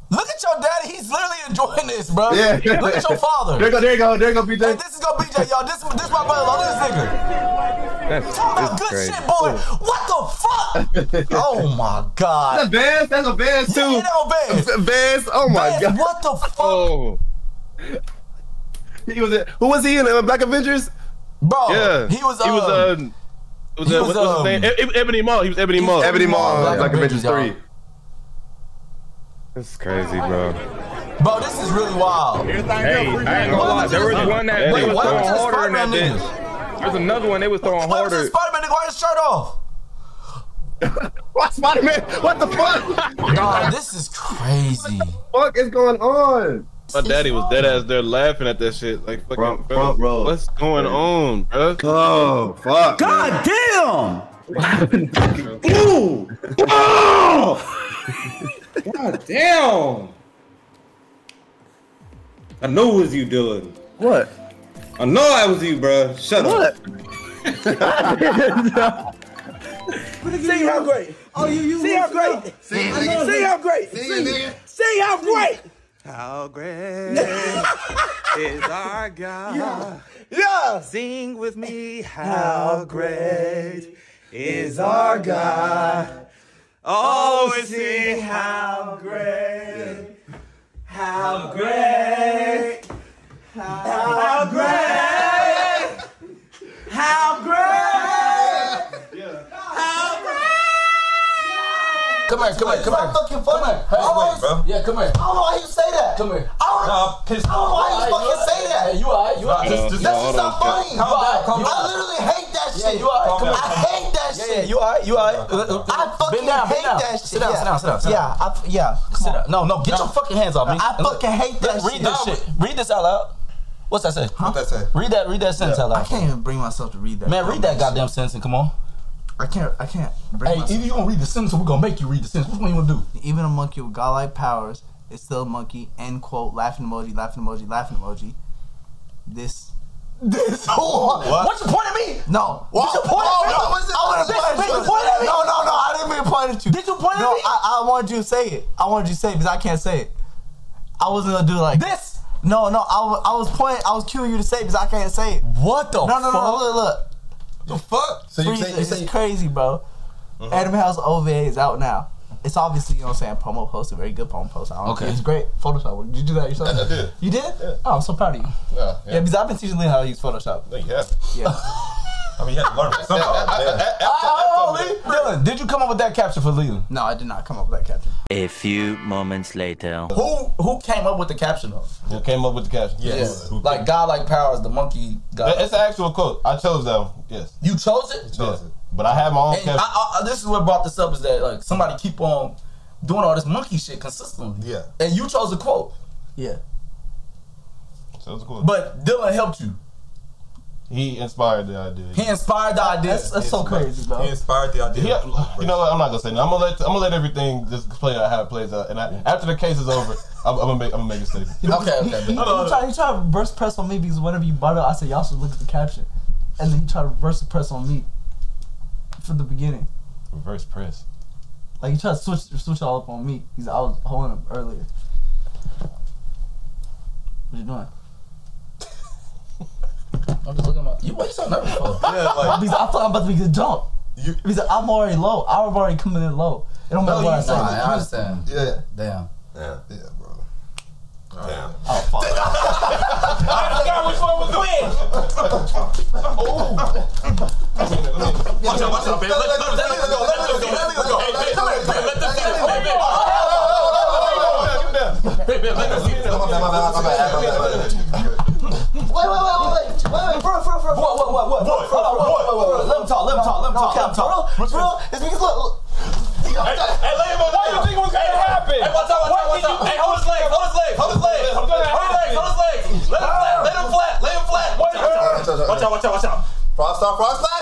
Look at your daddy. He's literally enjoying this, bro.
yeah.
Look at your father.
There you go. There you go. There you go,
Hey,
BJ.
this is gonna BJ, y'all. This, this my brother. Look at this nigga.
That's,
Talk about good
crazy.
shit, boy. What the fuck? oh my god.
That's Vans. That's a Vans
Yeah,
too.
you know, Vans.
Vans. Oh my
Vans,
god.
What the fuck?
Oh.
He was. in- Who was he in uh, Black Avengers?
Bro,
Yeah,
he was,
He was
um,
uh, was,
he
uh,
was,
what was
um,
his name? Ebony Maw. He was Ebony Maw.
Ebony
Ebony Maw.
Black
Black
Avengers,
Avengers
y'all.
three.
That's crazy, bro.
Bro, this is really wild.
Hey, I ain't gonna lie. There was one that
Wait,
they was throwing
was
harder than that
Spider-Man
bitch. There's another one they was throwing
Why was
harder.
this Spider-Man nigga wearing his shirt off?
What Spider Man? What the fuck?
Dog, this is crazy.
fuck is going on?
My daddy was dead ass there laughing at that shit. Like fucking
Front-
bro,
front row.
What's going on, bro?
Oh fuck.
God damn!
Ooh! Oh!
God damn. I know it was you, Dylan.
What?
I know that was you, bro. Shut
What?
up.
See how great. Oh, you, you. See how great.
Sing,
See
nigga.
how great.
Sing it,
See-
nigga.
See how great.
How great is our God?
Yeah. Yeah.
Sing with me, how great is our God? Oh, sing how
great. How great. How great. How great. How great.
Come here, come here, come here.
fucking funny.
Hey,
wait,
bro. Yeah, come here.
I don't know why you say that.
Come here.
I don't,
Nah, pissed
I don't know why you
Alright,
fucking say that.
Hey, you alright? You alright?
That's just not funny.
Calm down, calm
I literally hate that shit.
Yeah, you alright? Come
I
on.
hate that
Yeah,
shit.
yeah, you alright? You alright?
I fucking
Bend down,
hate
bend down.
that shit.
Sit down,
yeah.
sit down, sit down, sit
yeah,
down.
I, yeah. Come
Sit
on.
down. No, no, get your fucking hands off me.
I fucking hate that
Read
shit.
this shit. Read this out loud. What's that say?
What that say?
Read that. Read that sentence out loud.
I can't even bring myself to read that.
Man, read that goddamn sentence and come on.
I can't. I can't. Bring
Hey,
myself.
either you gonna read the sentence or we gonna make you read the sentence. Which one you wanna do?
Even a monkey with godlike powers is still a monkey. End quote. Laughing emoji. Laughing emoji. Laughing emoji. This. This. What?
What's your point of me?
No.
What's your point
Oh,
at me?
no, what's it-
I wanna
what's it-
bitch,
what's
bitch, point at me?
No, no, no. I didn't mean to point at you.
Did you point
no,
at me?
I, I wanted you to say it. I wanted you to say it because I can't say it. I wasn't gonna do it like
this.
No, no. I, I was pointing. I was cueing you to say it because I can't say it.
What the?
No, no, no.
fuck?
Look, look.
The fuck?
So you say, it's crazy, bro. Uh-huh. Adam House OVA is out now. It's obviously, you know what I'm saying, promo post, a very good promo post. I don't
Okay.
okay. It's great. Photoshop. Did you do that yourself?
I did.
You did? Oh, I'm so proud of you.
Yeah,
Yeah, because I've been teaching Lynn how to use Photoshop.
No, you have.
Yeah.
I mean, you have to learn it somehow.
Oh, Dylan, did you come up with that caption for Leland?
No, I did not come up with that caption.
A few moments later.
Who who came up with the caption though?
Who came up with the caption?
Yes. Like God like powers, the monkey God.
It's an actual quote. I chose that one. Yes.
You chose it?
You Chose it. But I had my own
And
caption.
I, I, this is what brought this up is that like somebody keep on doing all this monkey shit consistently.
Yeah.
And you chose a quote.
Yeah.
So it's cool.
But Dylan helped you.
He inspired the idea.
He inspired the idea.
That's, that's so crazy, bro.
He inspired the idea. you know what? I'm not gonna say that. I'm gonna let I'm gonna let everything just play out how it plays out. And I, after the case is over, I'm, I'm gonna make I'm gonna make a statement.
Okay,
He,
okay.
he, he, tried, he tried to reverse press on me because whenever you brought it, I said y'all should look at the caption, and then he tried to reverse press on me from the beginning.
Reverse press.
Like he tried to switch switch it all up on me. He's I was holding him earlier. What you doing?
I'm just looking at my. You what you so nervous for?
Yeah, like, because I thought I'm about to be a jump. You, because I'm already low. I'm already coming in low. It don't matter
No,
what I
you-
say.
nah, I understand.
Yeah.
Damn.
Yeah. Yeah, bro. Damn.
Oh fuck.
I forgot which one was which. Oh.
Watch out, watch out, babe. Let, let, let, let it go, let it go, let it go. Hey, babe, come here, let them see. Hey, this.
Wait, wait, wait, wait, wait, wait, wait, bro, bro, bro.
What, what, what, what?
Bro,
Hold on, what, what, what, what? Let him talk, let him talk, let him talk, let him talk.
Bro, bro, it's because look, look.
Hey, hey, let him Why you think it was gonna happen? Hey, watch out, watch out, watch out. Hey, hold his legs, hold his legs, hold his legs. Hold his legs, hold his legs. Let him flat, let him flat, let him flat. Watch out, watch out, watch out, watch out.
Frost off, frost back.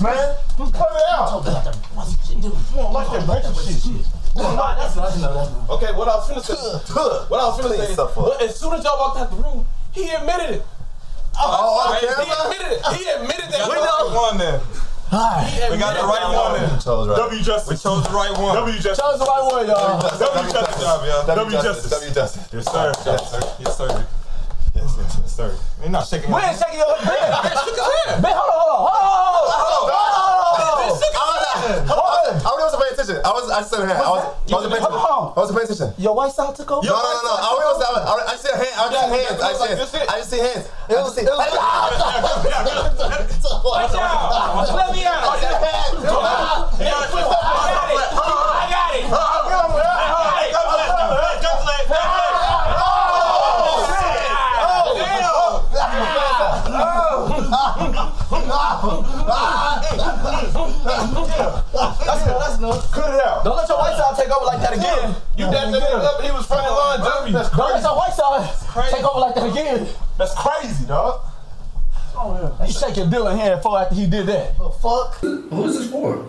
Bringing verses, man. Just cut it out. You don't like that versus shit. Okay, what I was finna say. What I was finna say. is, But as soon as y'all walked out the room, he admitted it.
Oh,
he
okay.
admitted it. He admitted that.
We know one then.
We got the right one then.
Chose right.
W Justice.
We chose the right one.
W Justice.
Chose the right one, y'all.
W Justice.
job, y'all.
W Justice.
W Justice.
Yes, sir.
Yes, sir. Yes, sir. Yes, yes, yes, sir. You're not shaking
We ain't shaking
I was. I just said. I was. I wasn't paying attention. I wasn't paying attention.
Your white side to go?
No, no, no, no. I was. I, I see a hand. I see hands. I just see hands. I see hands.
Side take over like that again.
You dapped that nigga up. He was front line W.
Don't let your white side take over like that again.
That's crazy, dog.
You shaking Dylan hand for after he did that.
The fuck?
Who is this for?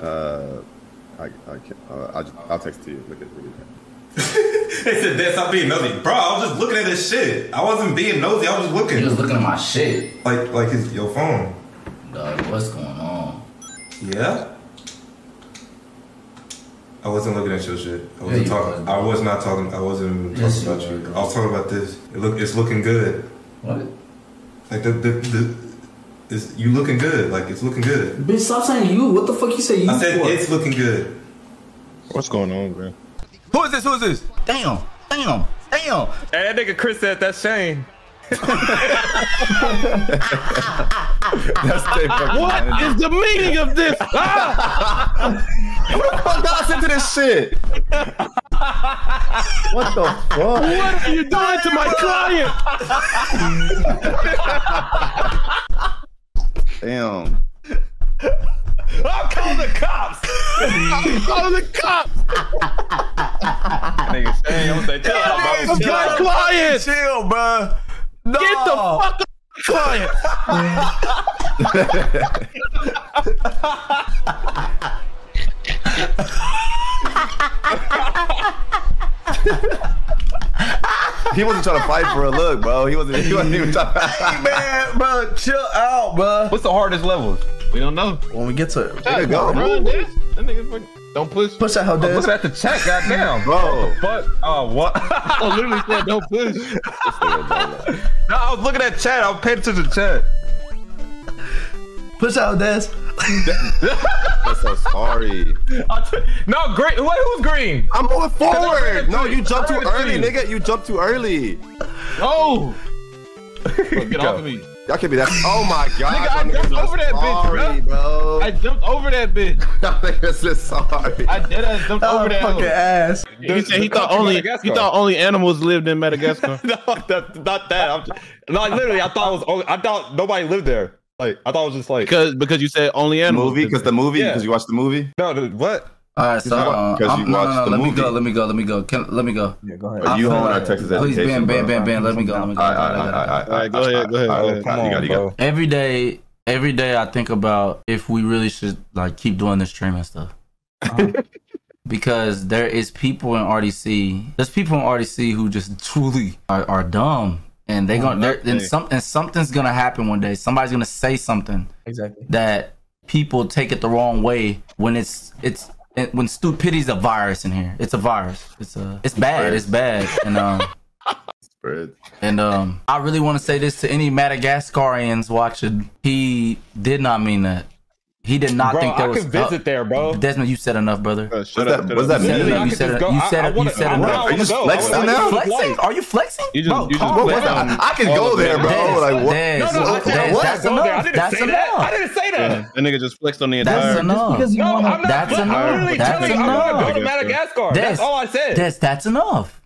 Uh, I, I can't, uh, I'll, just- I'll text it to you. Look at, look at that.
They said that stop being nosy, bro. I was just looking at this shit. I wasn't being nosy. I was just looking.
You was looking at my shit.
Like like his your phone.
Dog, what's going on?
Yeah. I wasn't looking at your shit. I wasn't
you
talking. I was not talking. I wasn't
Yes,
talking about you. I was talking about this. It look. It's looking good.
What?
Like the the, the it's, you looking good. Like it's looking good.
Bitch, stop saying you. What the fuck you say you
I said
for?
it's looking good.
What's going on, man?
Who is this? Who is this? Damn. Damn. Damn.
Hey, that nigga Chris said that's Shane.
That's Jay
What
Kennedy.
is the meaning of this? Ah!
Who the fuck got us into this shit? What the fuck?
What are you doing to my client?
Damn.
I'm calling the cops. I'm calling the cops.
Nigga, Shane, I'm gonna say, chill out, bro.
I'm got clients.
Chill, bro. No.
Get the fuck up, client.
He wasn't trying to fight for a look, bro. He wasn't. He wasn't even trying. To...
Man, bro, chill out, bro.
What's the hardest levels?
We don't know.
When we get to it,
There you go,
Run
bro.
this. That nigga fucking- don't push.
push that hoe
I'm
down.
looking at the chat, goddamn.
Bro.
What? Oh, what?
I oh, literally said don't push.
no, I was looking at chat. I was paying attention to the chat.
Push out, Des.
I'm so sorry.
No, green. Wait, who's green?
I'm moving forward. No, you jumped too early, nigga. You jumped too early.
No. Get off of me.
Y'all can't be that. Oh my god.
Nigga, I
y'all
jumped
so
over that bitch,
sorry,
bro.
bro.
I jumped over that bitch.
Y'all niggas is sorry.
I did. I jumped over that.
fucking
hoe.
ass.
He said he thought only he thought only animals lived in Madagascar.
no, that, not that. I'm just, no, like, literally, I thought it was. only- I thought nobody lived there. Like, I thought it was just like.
because because you said only animals.
movie? Because the movie?
Yeah.
Because you watched the movie?
No, dude, what?
All right, so uh,
Because
I'm-
you
no, no, no.
the
Let me go. Let me go. Let me go. Can, let me go.
Yeah, go ahead.
Are you
I feel
home on our
like-
Texas
Please,
education?
bam, bam,
bro?
bam, bam. Let me go. Let me go.
All right, all right, all right, all right,
All right, go ahead, go ahead,
all
go
right,
ahead.
all right, You got, you got.
Every day, every day, I think about if we really should like keep doing this streaming stuff. because there is people in RDC. There's people in RDC who just truly are, are dumb, and they're gonna they're, and some and something's gonna happen one day. Somebody's gonna say something
Exactly.
that people take it the wrong way when it's it's it- when stupidity's a virus in here. It's a virus. It's a it's bad. It's bad. And um
Spread.
and um I really want to say this to any Madagascarians watching. He did not mean that. He did not
Bro,
think there
I
was
can visit there, bro.
Desmond, you said enough, brother.
Uh, shut
What's
up,
that- what's that
You said
mean?
enough. You said
just
it.
go.
You said You said enough.
I wanna
just flexing now?
Flexing? Are you flexing?
You just
Bro,
you just
Bro, what's that?
me.
I can go
the
there, bro.
Des,
Like what?
Des,
No, no, I said I
Des,
wanna
that's
go there. I didn't
That's
say that. I didn't say
Yeah,
that.
that nigga just flexed on the entire.
That's
entire.
enough.
Because you
No,
wanna,
I'm not.
That's
I'm
enough.
literally
That's
telling you I want to go to. Madagascar. That's all I said.
Des, that's enough.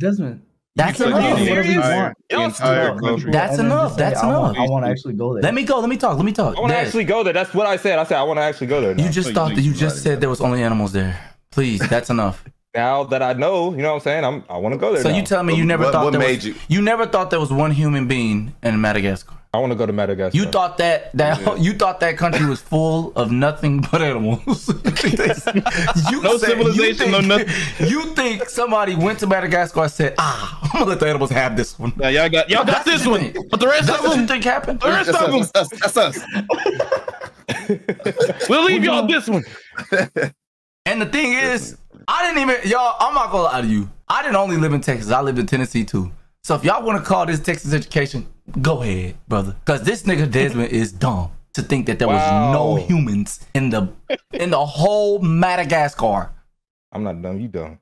Desmond.
That's
You
enough.
Whatever you want.
the entire country.
That's enough.
just say,
That's
I want,
enough.
I want to actually go there.
Let me go. Let me talk. Let me talk.
I want to actually go there. That's what I said. I said I want to actually go there. Now.
you just thought that you just said there was only animals there. Please, that's enough.
now that I know, you know what I'm saying. I'm. I want to go there.
So
now.
you tell me you never
What-
thought
what
there
made
was,
you-
you never thought there was one human being in Madagascar.
I want to go to Madagascar.
You thought that that you thought that country was full of nothing but animals. you
No
said-
civilization,
you
no
think,
nothing.
You think somebody went to Madagascar and said, "Ah, I'm gonna let the animals have this one."
Now y'all got y'all got this one,
think.
but the rest
That's
of
what you
them,
think happened.
the rest
That's
of them,
us. That's us.
we'll leave y'all this one.
And the thing is, I didn't even y'all. I'm not gonna lie to you. I didn't only live in Texas. I lived in Tennessee too. So if y'all want to call this Texas education, go ahead, brother. Cause this nigga Desmond is dumb to think that there
Wow.
was no humans in the in the whole Madagascar.
I'm not dumb. You dumb.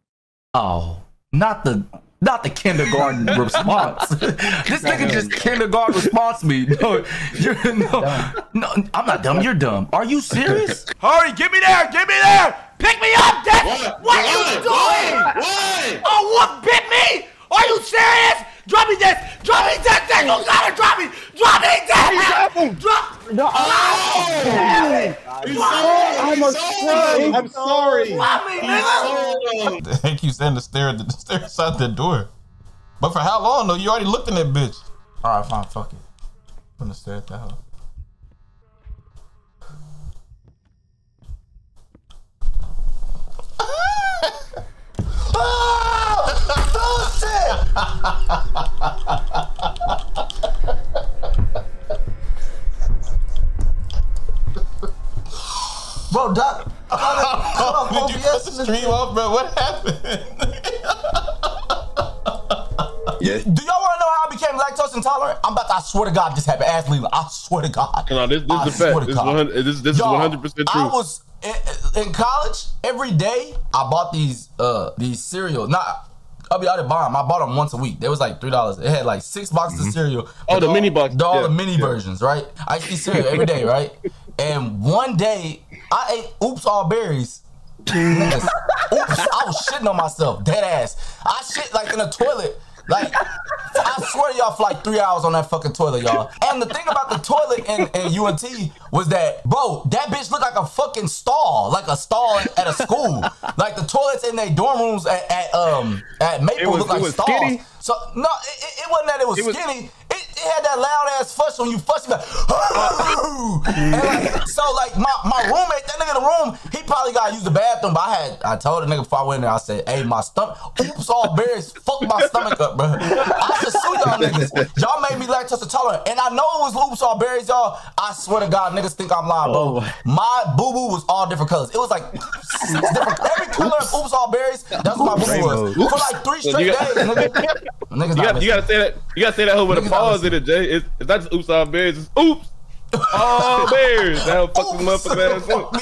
Oh, not the not the kindergarten response. this nigga just kindergarten response me. No, you're no, no. I'm not dumb. You're dumb. Are you serious?
Hurry, get me there, get me there.
Pick me up, Desmond. What, are you doing?
Why?
Oh, what bit me? Are you serious? Drop me this! Drop me this! This you gotta drop me! Drop me this! Drop! No!
I'm afraid. I'm sorry.
Drop me, nigga!
They keep saying to stare at the stare outside the door. But for how long though? You already looked in that bitch.
All right, fine. Fuck it.
I'm gonna stare at that hoe.
Bro, Doc.
Did you cut the stream off, bro? What happened?
Yeah. Do y'all want to know how I became lactose intolerant? I'm about to, I swear to God, this happened. Ask Leland. I swear to God.
No, this, this is a fact. This is
God.
100. This, this is
Y'all,
100 percent true.
I was in, college every day. I bought these uh these cereal. Not I'll be out of bomb. I bought them once a week. They was like three dollars. It had like six boxes of cereal.
Oh, the
all-
mini box.
the- All
Yeah,
the mini
yeah.
versions, right? I eat cereal every day, right? And one day I ate Oops All Berries. Niggas, Oops, I was shitting on myself, dead ass. I shit like in the toilet. Like, I swear y'all for like three hours on that fucking toilet, y'all. And the thing about the toilet in, in UNT was that, bro, that bitch looked like a fucking stall, like a stall at a school. Like the toilets in their dorm rooms at, at um at Maple
was-
look like stalls.
skinny?
So no, it, it- it wasn't that it was,
It was-
skinny. It, it had that loud ass fuss when you fuss like, like so like my, my roommate, that nigga in the room, he probably gotta use the bathroom. But I had I told the nigga before I went in there, I said, hey, my stomach, oops, all berries, fuck my stomach up, bro. I should sue y'all niggas. Y'all made me lactose intolerant, and I know it was oops, all berries, y'all. I swear to God, niggas think I'm lying, bro. Oh. My boo boo was all different colors. It was like six different, every color of oops, all berries. That's what my boo boo was
Rainbow.
for like three
So
straight
you
days, nigga. Niggas
You got, you got to say that. You got to say that hoe with a
Niggas not
pause in it, Jay. It's, it's not just oops all bears. It's oops all bears. That'll fuck the motherfucker ass up.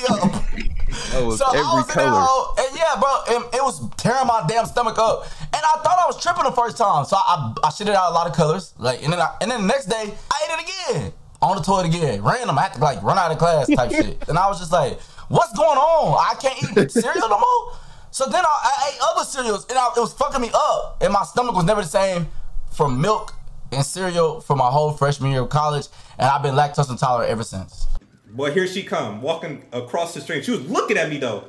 That was
so I
every
was in there,
color.
all- and yeah, bro, and it was tearing my damn stomach up. And I thought I was tripping the first time, so I, I shit it out a lot of colors. Like, and then I, and then the next day, I ate it again on the toilet again, random. I had to like run out of class type shit. And I was just like, what's going on? I can't eat cereal no more. So then I, I ate other cereals, and I, it was fucking me up, and my stomach was never the same from milk and cereal for my whole freshman year of college, and I've been lactose intolerant ever since.
Boy, here she come, walking across the street. She was looking at me though,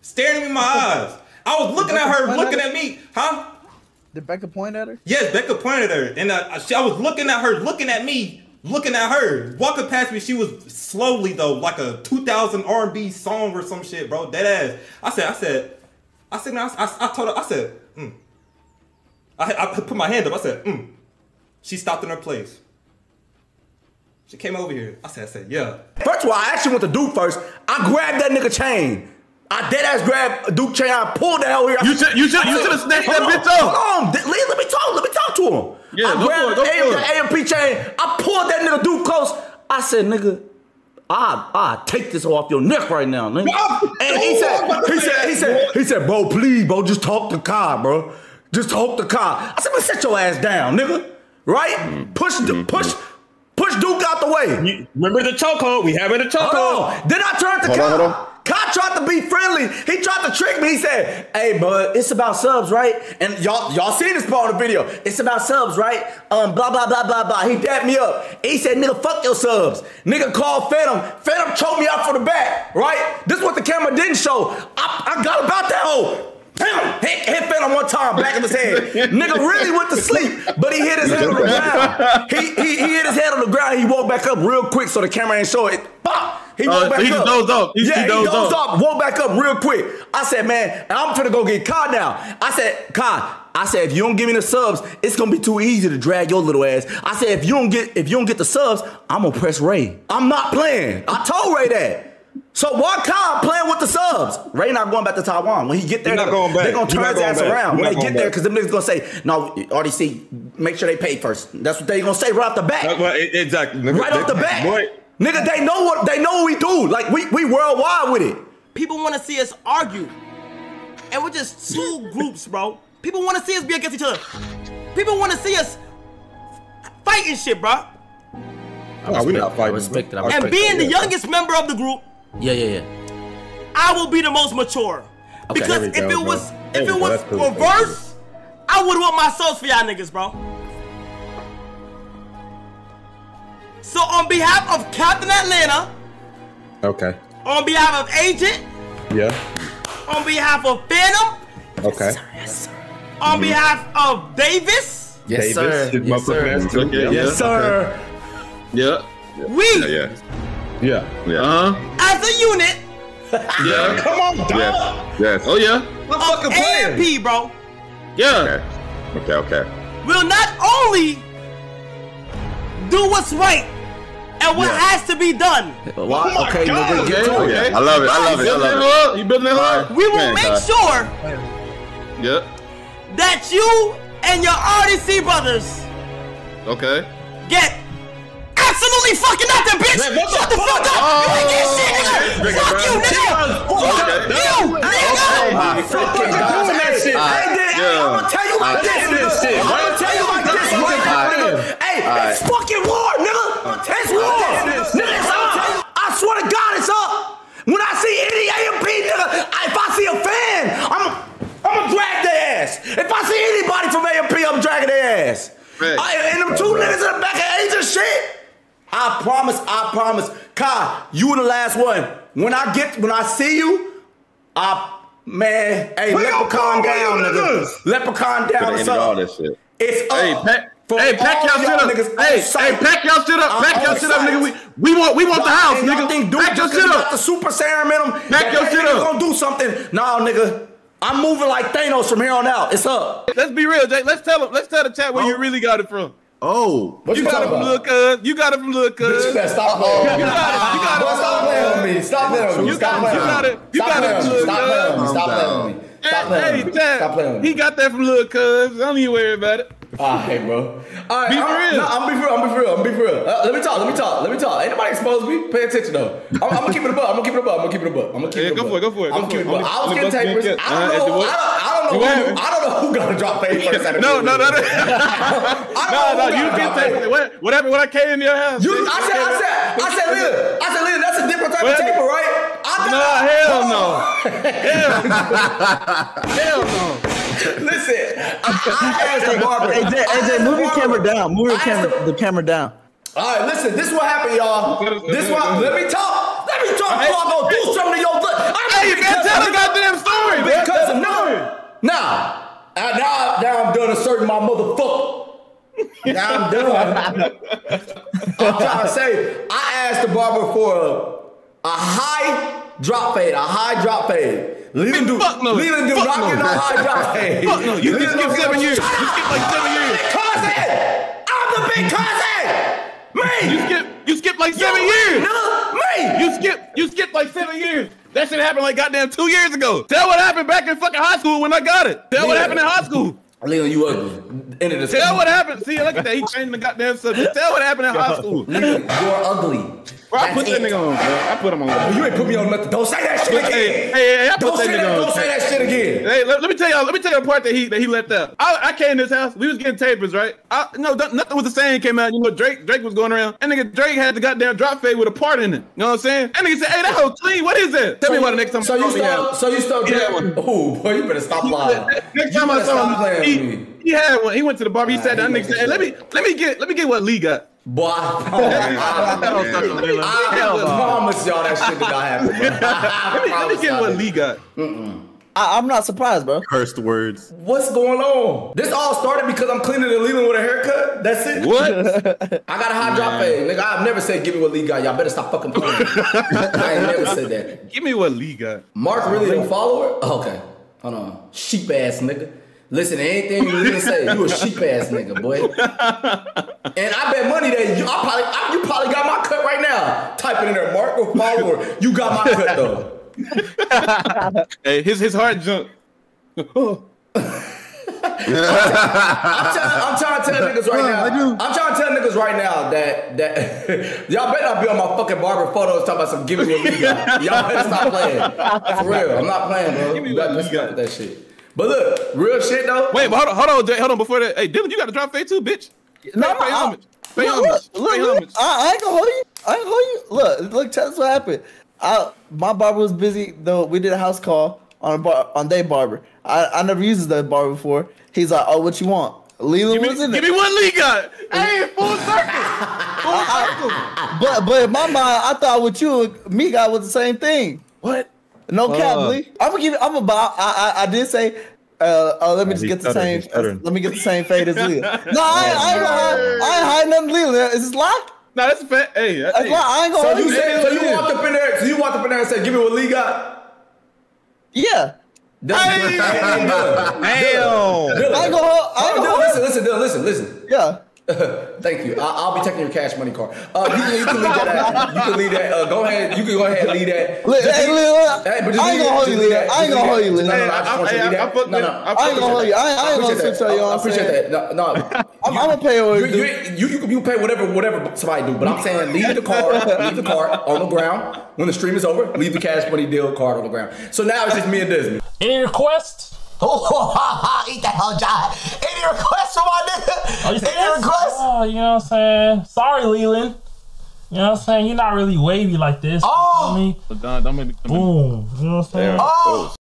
staring me in my eyes. I was looking at her, looking at me, huh?
Did Becca point at her?
Yes, Becca pointed at her, and uh, she, I was looking at her, looking at me, looking at her, walking past me. She was slowly though, like a 2000 R&B song or some shit, bro. Dead ass. I said, I said, I said, I, I, I told her, I said, mm. I, I put my hand up. I said, mm. She stopped in her place. She came over here. I said, I said, yeah.
First of all, I actually went to Duke first. I grabbed that nigga chain. I dead ass grabbed Duke chain. I pulled that hell here.
You should- you should- you shoulda snatched that
on,
bitch up."
Hold on, let, let me talk. Let me talk to him.
Yeah,
I
go for
grabbed
it, go
the
for
AM, AMP chain. I pulled that nigga Duke close. I said, nigga. I I take this off your neck right now, nigga. And he said, he said, he said, he said, bro, please, bro, just talk to car, bro. Just talk to car. I said, man, sit your ass down, nigga. Right? Push the push, push Duke out the way.
remember the chokehold? We having a chokehold.
Hold on. Then I turned to
Hold on,
Kai. Kai tried to be friendly. He tried to trick me. He said, "Hey, bud, it's about subs, right?" And y'all, y'all seen this part of the video. It's about subs, right? Um, blah blah blah blah blah. He dapped me up. He said, "Nigga, fuck your subs." Nigga called Fanum. Fanum choked me out from the back, right? This is what the camera didn't show. I, I got about that hoe. Bam! Hit, hit Fanum one time, back of his head. Nigga really went to sleep, but he hit his head on the ground. He, he, he hit his head on the ground. He woke back up real quick so the camera ain't show it. Pop! He
Oh,
woke
so
back
he
up.
dozed off. He- he
yeah, he
dozed
dozed
off.
off. Woke back up real quick. I said, man, I'm finna go get Kai now. I said, Kai, I said, if you don't give me the subs, it's gonna be too easy to drag your little ass. I said, if you don't get if you don't get the subs, I'm gonna press Ray. I'm not playing. I told Ray that. So why Kai playing with the subs? Ray not going back to Taiwan. When he get there, they're,
going back.
they're gonna turn his
going
ass
back.
around
He
when they get
going
there because them niggas gonna say, no, RDC, make sure they pay first. That's what they gonna say right off the bat.
Well, exactly. nigga.
Right off the bat.
Boy,
Nigga, they know what they know what we do. Like we we worldwide with it.
People want to see us argue. And we're just two groups, bro. People want to see us be against each other. People want to see us fighting shit, bro.
Oh, we not
I
fighting.
respect it. I
And being
it.
the youngest member of the group,
Yeah, yeah, yeah.
I will be the most mature.
Okay,
because if
go,
it
bro.
was
There
if
we
it
go,
was
cool.
reverse, I would want my souls for y'all niggas, bro. So on behalf of Captain Atlanta,
Okay.
on behalf of Agent,
Yeah.
on behalf of Fanum,
Okay. Yes, sir.
on mm-hmm. behalf of Davis,
Yes,
Davis,
sir. Yes, sir.
motherfucker ass too. Yeah,
Yes,
yeah.
sir.
Yeah.
We,
Yeah. Yeah. Yeah. Yeah. Uh huh.
as a unit,
Yeah.
Come on, dog.
Yes. Yes. Oh yeah.
I'm fucking playing.
AMP, bro,
Yeah. Okay. Okay.
We'll not only do what's right and what
Yeah.
has to be done,
Why?
Oh my
okay,
God.
nigga, get to it.
yeah. I love it. I love it. I love it.
You building that hard?
we will
Man,
make
God.
sure
Yep.
that you and your RDC brothers
Okay.
get absolutely fucking nothing, bitch.
Man,
Shut the fuck
fuck?
up.
Oh,
you ain't get shit, nigga. Fuck you, nigga. Fuck you, nigga.
My fucking God.
doing that shit.
Hey, then, hey,
Yeah.
I'm gonna tell you like this, nigga. I'm gonna tell you like this, right. Hey, it's fucking war, nigga. It's war. Nigga, it's up. I swear to God, it's up. When I see any AMP, nigga, I- if I see a fan, I'm, I'm gonna drag their ass. If I see anybody from AMP, I'm dragging their ass.
Right.
I, and them two niggas in the back of Asia shit. I promise, I promise. Kai, you the last one. When I get, when I see you, I, man, hey,
We
leprechaun
call
down, nigga.
niggas.
Leprechaun down.
Coulda
It's
ended all
up.
that shit.
It's up.
Hey, pack.
For
Hey, pack y'all shit up.
niggas on
Hey, hey, pack y'all shit up. Pack y'all shit up, nigga. We, we want, we want the house, nigga.
think dude,
Pack your shit up.
the super serum in them.
Pack your shit
nigga
up.
gonna do something. Nah, nigga. I'm moving like Thanos from here on out. It's up.
Let's be real, Jay. Let's tell him. Let's tell the chat where you really got it from.
Oh.
What
You got it from Lil Cuz. You got it from Lil Cuz.
You better stop playing.
You got it. You got it.
Stop playing with me. Stop playing with me.
You
Stop playing
you got
me.
it. You
Stop
got it
playing with me.
from
Stop
Lil
playing with me.
Cuz.
Stop playing with me. Stop playing with me. Stop playing with me.
He got that from Lil Cuz. I don't even worry about it.
All right, bro. All right,
Be for
I'm,
real.
No, I'm be for real. I'm be for real. I'm be for real. Uh, let me talk. Let me talk. Let me talk. Ain't nobody expose me. Pay attention though. I'm, I'm gonna keep it a buck. I'm gonna keep it a buck. I'm gonna keep it a buck. I'm gonna keep
Yeah,
it a
go for it, go for it,
I'm gonna keep it a buck. I was getting tapers. I don't know. I don't, I don't know. Who, I don't know who got to drop first.
No, no, no, no.
I don't
No,
know
no, you get that. What, what happened when I came in your house?
You, I said, I said, I said, Lila, I said, Lila, that's a different type of taper, right? I
No, hell no. Hell no. Hell no.
Listen, I, I asked the barber.
AJ, AJ, move your camera down. Move your camera, the camera down.
All right, listen. This is what happened, y'all. This what. Let me talk. Let me talk before I go do something to your foot.
Hey, man, tell the goddamn story, man.
Because
Tell
of
the story.
now, now, now, now I'm done asserting my motherfucker. Now I'm done. I'm trying to say, I asked the barber for a, a high drop fade, a high drop fade. Him do,
Fuck no.
him do
Fuck
not
no.
no high drop fade.
Fuck no. You just skip seven years. You skip like seven years.
big cousin. I'm the big cousin. Me.
You skip. You skip like seven years.
Nigga, me.
You skip. You skip like seven years. That shit happened like goddamn two years ago. Tell what happened back in fucking high school when I got it. Tell what happened in high school.
Leon, you ugly. The
Tell what happened. See, look at that. He changed the goddamn subject. Tell what happened in high school.
You're ugly.
Bro, I put that nigga on, bro. I put him on.
Oh, you ain't put me on nothing. Don't say that shit again.
Hey, hey, hey, I put that nigga on.
Don't say that shit again.
Hey, let, let me tell y'all. Let me tell you the part that he that he left out. I, I came to this house. We was getting tapers, right? I, no, th- nothing was the same. Came out. You know, Drake Drake was going around. And nigga Drake had the goddamn drop fade with a part in it. You know what I'm saying? And nigga said, "Hey, that hoe clean. What is that? Tell me what the next time."
So you start. So you start.
He had
drinking-
one.
Oh boy, you better stop lying.
Next
You
time I saw him, he. He had one. He went to the barber. He sat down.
Nah,
Nigga said, let me let me get let me get what Lee got."
Boy, I, I promise y'all that shit did not happen. Bro.
Let me, let me get what Lee got.
I, I'm not surprised, bro.
Cursed words.
What's going on? This all started because I'm cleaning and leaving with a haircut. That's it.
What?
I got a high drop fade, nigga. I've never said give me what Lee got. Y'all better stop fucking playing. I ain't never said that.
Give me what Lee got.
Mark really don't follow her? Oh, okay. Hold on. Sheep ass nigga. Listen, anything you really say, you a sheep ass nigga, boy. And I bet money that you, I probably, I, you probably got my cut right now. Type it in there, Mark or follow her. You got my cut though.
Hey, his his heart jumped.
I'm, trying, I'm trying to tell niggas right now. I'm trying to tell niggas right now that that y'all better not be on my fucking barber photos talking about some give me what we got. Y'all better stop playing. For real, I'm not playing, bro. You better listen up with that shit. But look, real shit though.
Wait, but hold on, hold on, Jay, hold on. Before that, hey, Dylan, you got to drop fade too, bitch.
No,
pay, pay
no,
homage. Pay
look,
homage.
look,
Pay
look,
homage.
I, I ain't gonna hold you. I ain't gonna hold you. Look, look, tell us what happened. I, my barber was busy though. We did a house call on a bar, on day barber. I, I never used that barber before. He's like, oh, what you want? Leland
Give
was
me,
in
give me what Lee got. Hey, full circle. Full circle.
But but in my mind, I thought what you and me got was the same thing.
What?
No cap,
Uh.
Lee. I'm gonna give. I'm about. I I, I did say. Uh, uh, let me just get the same. let me get the same fade as Leland. No, I, ain't- I ain't hide. I ain't hiding nothing, Leland. Is this locked?
No, that's a fact. Hey,
That's why I ain't gonna
So you
you.
said, so you walked up in there, so you walked up in there and said, "Give me what Lee got."
Yeah.
That's hey, hey, Dylan.
Damn.
Dylan.
I ain't gonna I ain't
Oh,
gonna
Dylan, listen, listen, Dylan, listen, listen.
Yeah.
Thank you. I, I'll be taking your cash money card. Uh, you, can, you can leave that. At, you can leave that. Uh, go ahead. You can go ahead and leave that.
Look, hey,
leave-
look,
Hey, but just
I ain't gonna hold you,
leave
Lee. I ain't gonna hold you,
that.
Lee.
No, no, no. I just want you to leave that. No, no.
I
I ain't gonna hold you. I ain't, gonna
appreciate
switch you.
I
I'm
appreciate that. No, no.
I'm, I'm gonna pay what
You,
you
you, you, you, can- you pay whatever whatever somebody do, but I'm saying leave the card, leave the card on the ground. When the stream is over, leave the cash money deal card on the ground. So now it's just me and Desmond.
Any requests?
Oh, ha, ha, eat that hell, John. Any requests for my nigga?
Are you
Any
serious?
requests?
Oh, you know what I'm saying? Sorry, Leland. You know what I'm saying? You're not really wavy like this.
Oh.
You know I mean?
Don, don't make me.
Boom. You know what I'm saying?
Oh,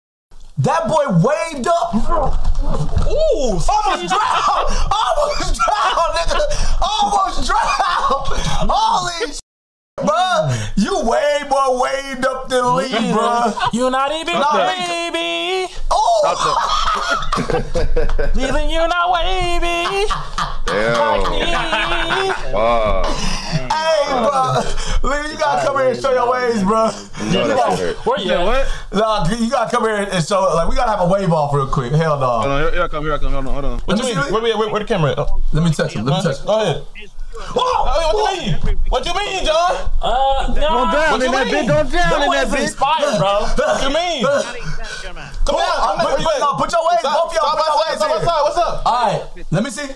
that boy waved up. Ooh, almost drowned. Almost drowned, nigga. Almost drowned. Holy shit, bruh. You way more waved up than Lee, bruh.
You're not even
Nah,
wavy.
Oh,
Leland, you're not wavy.
Damn. Wow.
hey, bruh. Lee, you gotta come here and show your waves, bro.
No, that shit hurt.
Where you at?
what?
Nah, you gotta come here and show. Like, we gotta have a wave off real quick. Hell no.
Hold on, here, here I come, here I come. Hold on, hold on.
What you
Let me
mean?
see.
Where, where, where the camera at? Oh,
Let me touch him. Let me touch him.
Go ahead. Oh, what you mean? What you mean, John?
Uh, no.
Don't drown in that bitch. Don't drown in that
waves
bitch.
inspired, bro.
What you mean? Come
Cool.
on,
I'm not-
where you at?
no, put your waves.
Side-
Both y'all
side
put
by
your
side,
waves
side by
here.
side. What's up?
All right, let me see.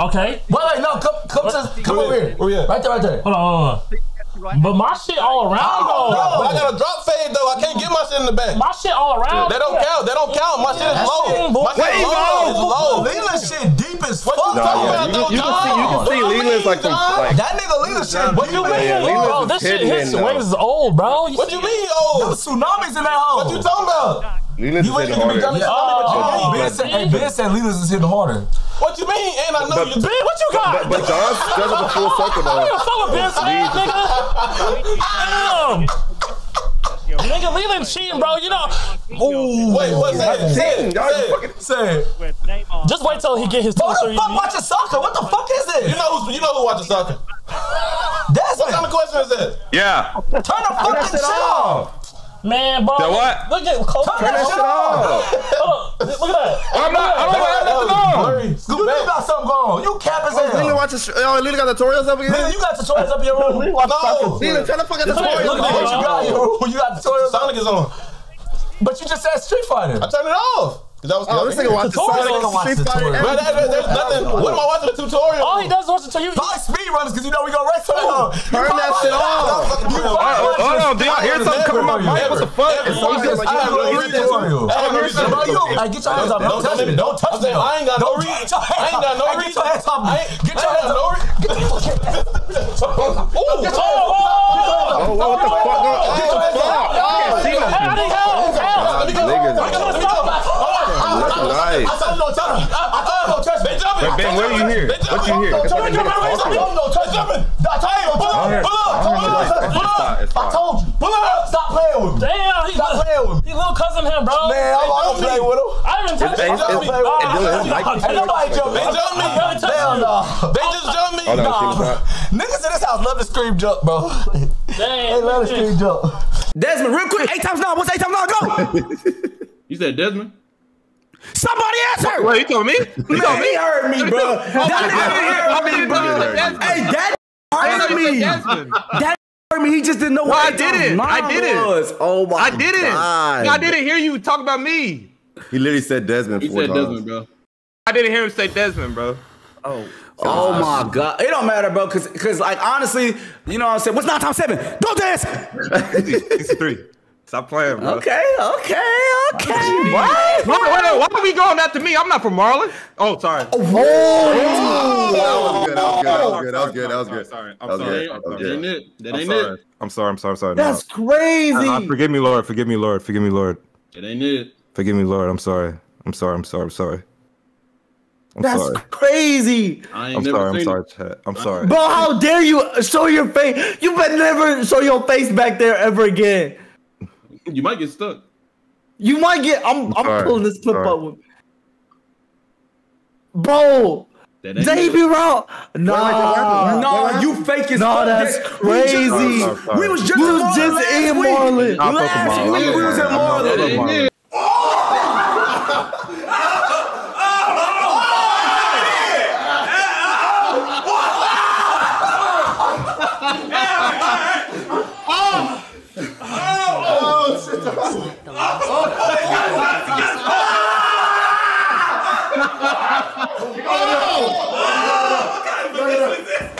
Okay.
Wait, wait, no, come, come to, come over here.
Where we at?
Right there, right there.
Hold on, hold on. But my shit all around
Oh,
though.
But I got a drop fade though. I can't get my shit in the back.
My shit all around.
They don't count. They don't count. My shit is
That
low.
shit-
My shit is low. It's low.
Leland shit deep as fuck.
What you
Nah,
talking
yeah,
about, though,
you can see, you see
What
Leland's like some.
That nigga Leland shit.
What you mean,
man.
Leland's
bro? This shit
hidden
hits waves is old, bro.
What you mean,
There
oh?
tsunamis in that hole.
What you talking about?
Leland's
You
is
ain't
hitting
gonna be
harder.
jealous.
Oh,
Ben said, hey, Ben said Leland's is hitting harder.
What you mean? And I know
But-
you.
Ben, what you got?
But, but John's John's at the full circle
I don't
though.
give a fuck what Ben said, nigga. Damn. Nigga, Leland cheating, bro. You know. Ooh.
Wait, what's that? Say it.
Y'all
Say
fucking-
it.
Say it.
Just wait till he get his
Who the fuck watches soccer? What the fuck is
You
this?
know who? You know who watches soccer? That's What kind of question is that?
Yeah.
turn the fucking shit oh. off.
Man, bro.
The what?
Look at Cole.
Turn that shit off.
Hold on. Look at that.
Oh, I'm not. I don't have nothing on.
Blurry.
You
Scoop
got something going. You cap as
Leland
hell.
watch oh, Leland got the tutorials up again?
Leland, you got tutorials up in your room.
No.
Leland, turn the fucking
Look at
tutorials
Look at.
What you got in your room? You got tutorials.
Sonic is on.
But you just said Street Fighter.
I turned it off. Cause I was
Oh, this nigga watch the
Tutorials.
Sonic
Watch
Street Fighter.
tutorials.
That, that, there's nothing. What am I watching the tutorial?
All he does is watch it to you.
Probably speed runners because you know we gonna race for them.
Turn that shit off.
Hold on, hold on. Do y'all hear something coming from my mic? What the fuck?
Every
So you
I have no reason to. I have no reason
Bro, you,
to.
hey, get your hands off me. Don't
Don't-
touch
don't-
me. Don't touch
I'm
me.
I ain't got no reason.
Get your hands
I ain't got no
Hey, Get your hands off me. Get your hands off me. Get your hands
Oh,
Oh, what the fuck? Oh,
Get your hands off me.
I can't see
Hey, I need help. Help.
Niggas.
Stop.
Nice.
I told you don't touch me. I told you don't touch me.
They jumping.
But Ben, what do you hear? What you
jumping.
hear?
Don't
It's
touch
like
me.
a
I told you touch me. I told you don't touch me.
heard-
Pull up. Pull up. Pull up. I told you. Pull up. Stop playing with me.
Damn, he,
Stop playing with me.
he little cousin him, bro.
Man, I'm gonna play with him.
I didn't touch
It's-
him.
Ain't nobody jump me.
They jump me.
barely
Hell no.
They just jumped me.
Nah.
she was not.
Niggas in this house love to scream jump, bro. They love to scream jump.
Desmond, real quick. Eight times nine. What's eight times nine? Go.
You said Desmond?
Somebody answer.
Wait, you told me? You told me?
he heard me, bro. That nigga heard me, bro. Hey, that heard me. That heard me. He just didn't know
No,
what
I didn't. I didn't.
was. Oh my
I didn't. I didn't hear you talk about me.
He literally said Desmond
He said
times.
Desmond, bro.
I didn't hear him say Desmond, bro.
Oh, oh my god. It don't matter, bro. Cause, cause like honestly, you know what I'm saying? What's nine times seven? Don't dance.
It's three. Stop playing, bro.
Okay, okay, okay.
What? Wait, wait, wait, why are we going after me? I'm not from Marlin. Oh, sorry.
That was good. That was good. That was good. That was good.
Sorry,
That was
I'm sorry.
good. That was
That ain't it. That ain't it.
I'm sorry. I'm sorry. I'm sorry.
That's
No.
crazy.
Uh, forgive me, Lord. Forgive me, Lord. Forgive me, Lord.
It ain't it.
Forgive me, Lord. I'm sorry. I'm sorry. I'm sorry. I'm sorry. I'm
That's
sorry.
crazy.
I ain't
I'm
never
sorry. I'm
seen
sorry,
it.
chat. I'm sorry.
Bro, how dare you show your face? You better never show your face back there ever again.
You might get stuck.
You might get. I'm. I'm
sorry.
pulling this clip
Sorry.
up with. Bro, Did he be wrong? No,
No, you fake as
No,
fuck.
that's
That- we just-
crazy.
We was just
We
in
was just
last
in
week.
Marlin.
Last week we was in
Nah,
Marlin.
fuck Marlin.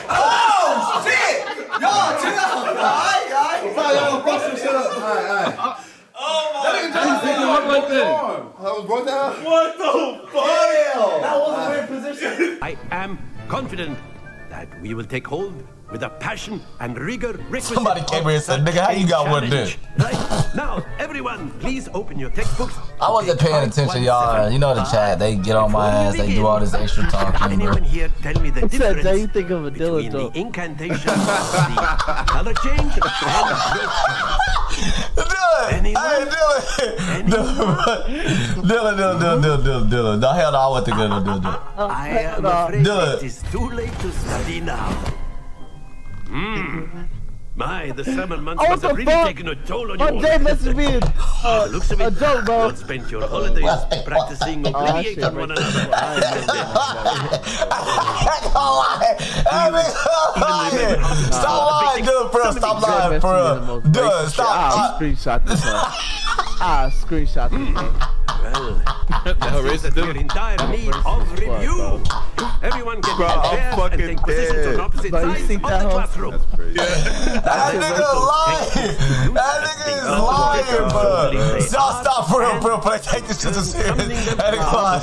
Oh shit! Y'all chill out. Alright, alright. Sorry, y'all bust some shit up. Alright, alright. Oh my god.
I was brought down.
What the fuck? That wasn't in position.
I am confident that we will take hold with the passion and rigor requisite.
Somebody came here and said, "Nigga, how you got one
challenge." Right now, everyone, please open your textbooks.
I wasn't paying attention, y'all. You know the chat. They get on my ass. They do all this extra talking, bro.
Anyone here tell me the
He
difference
"Jay, you think of a
between
Dylan
the
joke."
incantation, the color change, and
Dylan, hey, Dylan, Dylan, Dylan, Dylan, Dylan, Dylan, Dylan. No, hell no, I wasn't thinking of Dylan, Dylan.
I am afraid
Dylan.
it is too late to study now. Hmm. My, the summer months
Oh, what
must have
the
really
fuck?
taken a toll on
Oh,
you.
Jay messaged me a, uh,
Looks of
a
it,
joke, bro.
you spent your holidays practicing
Oh, that
obliviate
shit
on one
right
another.
Stop lying, Dylan, bro. Stop lying, bro. Dylan, stop.
I'll screenshot this. huh? I'll screenshot this.
Well, that seems that we're in dire need of review. Everyone get
Bro,
in there and
fucking
take positions on opposite
Bro,
sides
think
of
that
the
hoe?
classroom.
That nigga lying. That nigga is lying, bro. Y'all stop for real, bro. But I take this shit too serious. That nigga lying.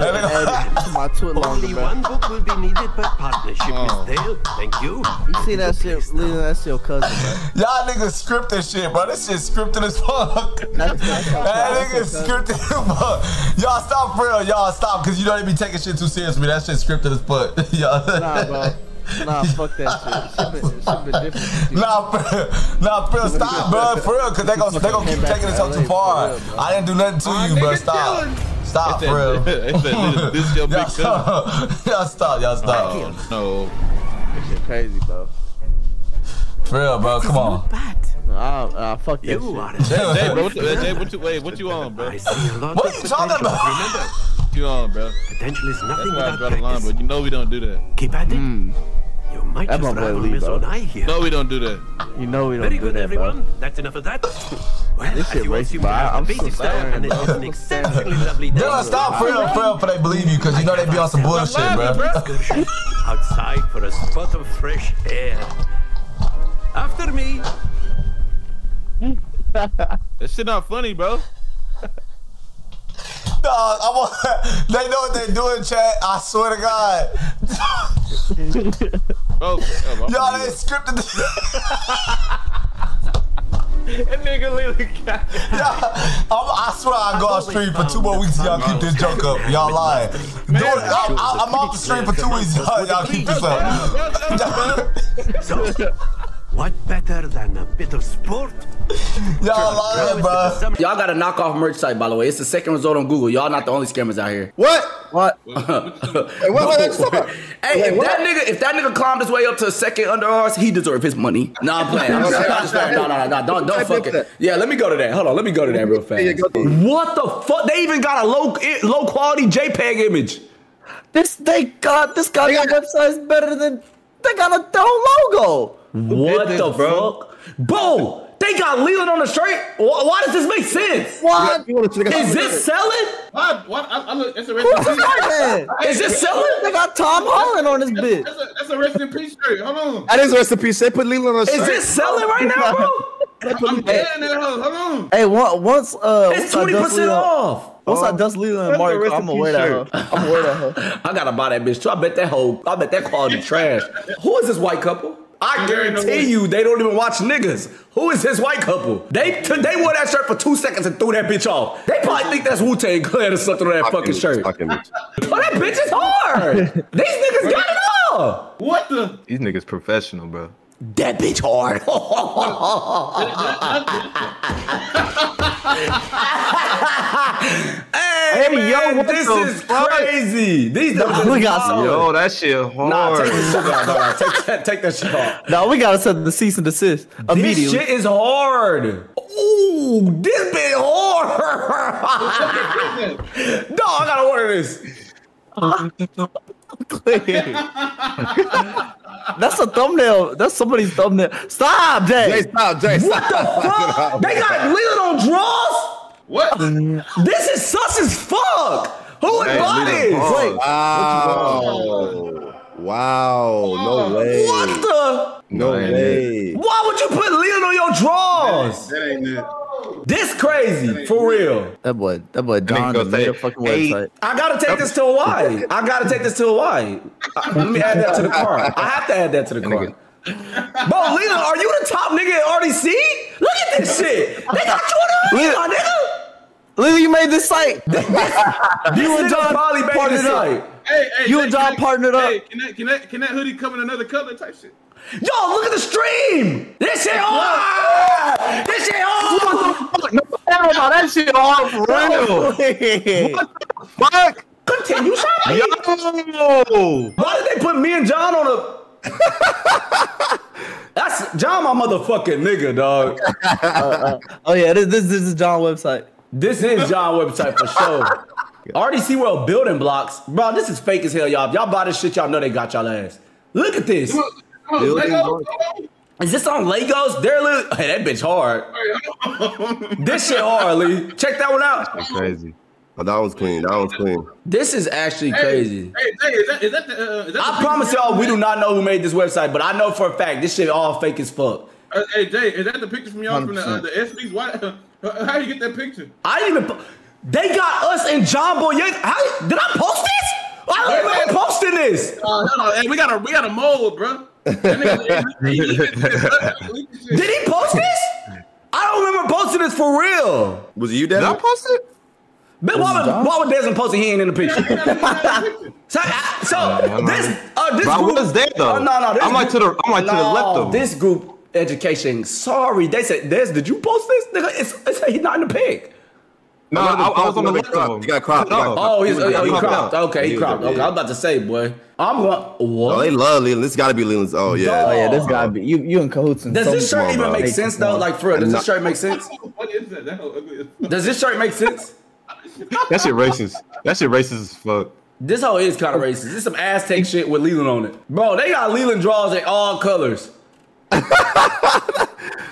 That nigga lying.
My twit longer,
Only
bro.
one book will be needed per partnership,
Oh.
Miss Dale. Thank you.
You see that shit? Leaving that shit your cousin, bro.
Y'all niggas scripted shit, bro. This shit scripted as fuck.
That's, that's how
That nigga
that's how-
scripted as fuck. Y'all stop for real. Y'all stop, cause you know they be taking shit too seriously. That shit scripted as fuck. Y'all.
Nah, bro. Nah, fuck that shit. Shit been, shit been different.
Nah, for. Nah, for real. Stop, bro. For real, cause they gon' they gon' keep taking this up too far. I didn't do nothing to ah, you, bro. Stop. Stop,
They
for real.
they this is your big
Y'all stop. Y'all stop. Y'all stop.
No.
That shit crazy, bro.
For real, bro. Come on.
Nah, nah, fuck
You
Jay, Jay, bro, what you, Jay, what you, wait, what you on, bro?
I see a lot
What are you talking about?
Remember,
What you on, bro?
potential is
That's
nothing
why I
without
draw the line, but you know we don't do that.
Keep at it.
Mm.
You might
That
just rival Miss
bro.
Onai here.
No, we don't do that.
You know we don't
Very
do
good,
that, bro.
everyone. That's enough of that. Well,
This
as
shit
you all
racist,
seem
bro.
to have
I'm
the
so
basics down,
sorry,
and it
bro.
is an exceptionally lovely day.
Dylan, stop for real, for real, for they believe you, cause you know they be on some bullshit, bro.
Outside for a spot of fresh air. After me.
That shit not funny, bro.
Dog, I'm on, they know what they're doing, chat. I swear to God.
Bro, oh, bro,
Y'all, they scripted this.
That nigga literally got
I'm, I swear I go off stream for two more weeks. Y'all keep this joke up. Y'all lying. Do it. I'm, I'm off the stream for two weeks. Y'all, y'all keep this up.
So, what better than a bit of sport?
Y'all lying, bro.
Y'all got a knockoff merch site, by the way. It's the second result on Google. Y'all not the only scammers out here.
What?
What?
Hey, what? What? Stop.
Hey,
Wait,
if
what?
that nigga, if that nigga climbed his way up to a second under ours, he deserve his money. Nah, I'm playing. I'm just, I'm just playing. No, no, no, no, don't, don't fuck it. Yeah, let me go to that. Hold on, let me go to that real fast. What the fuck? They even got a low, low quality JPEG image.
This they got this goddamn website's better than they got a dumb logo.
What the fuck, bro? They got Leland on the straight. Why, why does this make sense?
What?
Is this selling?
What? What? I, I look, it's a rest in
this
peace.
Is this selling?
They got Tom Holland on this bitch.
That's a, that's a rest in peace shirt. Hold on.
That is a recipe. They put Leland on the
Is this selling right now, bro?
I'm dead in that hoe. Hold on.
Hey, one- once uh,
It's
once I
twenty
dust
percent
Leland-
off.
Once I dust Leland and
That's a
Mario,
rest
I'm gonna wear that.
shirt.
I'm gonna wear that.
I gotta buy that bitch too. I bet that whole, I bet that quality trash. Who is this white couple? I guarantee you they don't even watch niggas. Who is this white couple? They took they wore that shirt for two seconds and threw that bitch off. They probably think that's Wu Tang Clan or something on that fucking shirt. Oh, that bitch is hard. These niggas got it all.
What the?
These niggas professional, bro.
That bitch hard. hey, Hey,
Hey, yo, what
this
the
is
fuck?
crazy. These
Nah,
niggas
we got some-
Yo, that shit hard.
Nah, take this shit off. Nah, take, that, take that shit off.
No, we gotta send the cease and desist
This shit is hard. Ooh, this bit hard. Dog, I gotta order this.
Uh, That's a thumbnail. That's somebody's thumbnail. Stop, Jay.
Jay, stop, Jay,
What
stop.
the fuck? They got Leland on draws?
What?
This is sus as fuck. Who would
Hey,
buy this?
Paul.
Wow. Wow. No way.
What the?
No
Man,
way.
Why would you put Leland on your drawers?
That ain't it.
This crazy, for real.
That boy, that boy John
go
just made
say,
a fucking
"Hey,
website.
I gotta take this to Hawaii. I gotta take this to Hawaii. Let me add that to the car. I have to add that to the car. Bro, Leland, are you the top nigga at RDC? Look at this shit. They got you on the hoodie, my nigga.
Lily, you made this site.
This
you and
nigga
John
probably made
partnered
this
up.
site.
Hey, hey,
You
Jay,
and John
can that-
partnered up.
Hey, can that, can that can that hoodie come in another color type shit?
Yo, look at the stream. This shit hard. This shit hard.
No, hell no, that shit hard for real. Fuck.
Continue, Sean.
Yo.
Why did they put me and John on a? That's John, my motherfucking nigga, dog.
Oh yeah, this this, this is John website.
This is John website for sure. RDC World building blocks, bro. This is fake as hell, y'all. If y'all buy this shit, y'all know they got y'all ass. Look at this. Is this on Legos? They're li- hey, that bitch hard. this shit hard, Lee. Check that one out.
That's crazy.
Oh, that one's clean. That one's clean.
This is actually crazy.
Hey, hey, is that is that the? Uh, is that
I
the
promise y'all, we do not know who made this website, but I know for a fact this shit all fake as fuck.
Uh, hey Jay, is that the picture from y'all from the uh, the SBs? Why? How you get that picture?
I didn't even. They got us and John Boyega. How did I post this? I don't remember posting this.
Uh, hold on, hey, we got a we got a mold, bro.
Did he post this? I don't remember posting this for real.
Was it you,
Did I
Devin?
post it?
But why would, why would Desmond post it? He ain't in the picture. so, I- so
I'm
this, uh, this
But I
group,
was there, though.
Oh, no, no, this
I'm like
group-
to the- I'm like to the left of.
This group education. Sorry, they said, Des, did you post this? Nigga, it's, it said he's not in the pic.
No, I, I was on the left of him.
You got cropped. You got
Oh, he's, oh, he
cropped
cropped. Okay, he
Yeah,
cropped.
yeah.
Okay, I was about to say, boy. I'm going. Oh, what?
Oh, they love Leland. This got to be Leland's. Oh yeah.
Oh yeah, this gotta be you. You in cahoots. in
Does
some
this shirt even
bro.
make sense though? Like for real, does this shirt make sense?
What is that? That ugly
Does this shirt make sense?
That shit racist. That shit racist as fuck.
This hoe is kind of racist. This is some Aztec shit with Leland on it. Bro, they got Leland draws in all colors.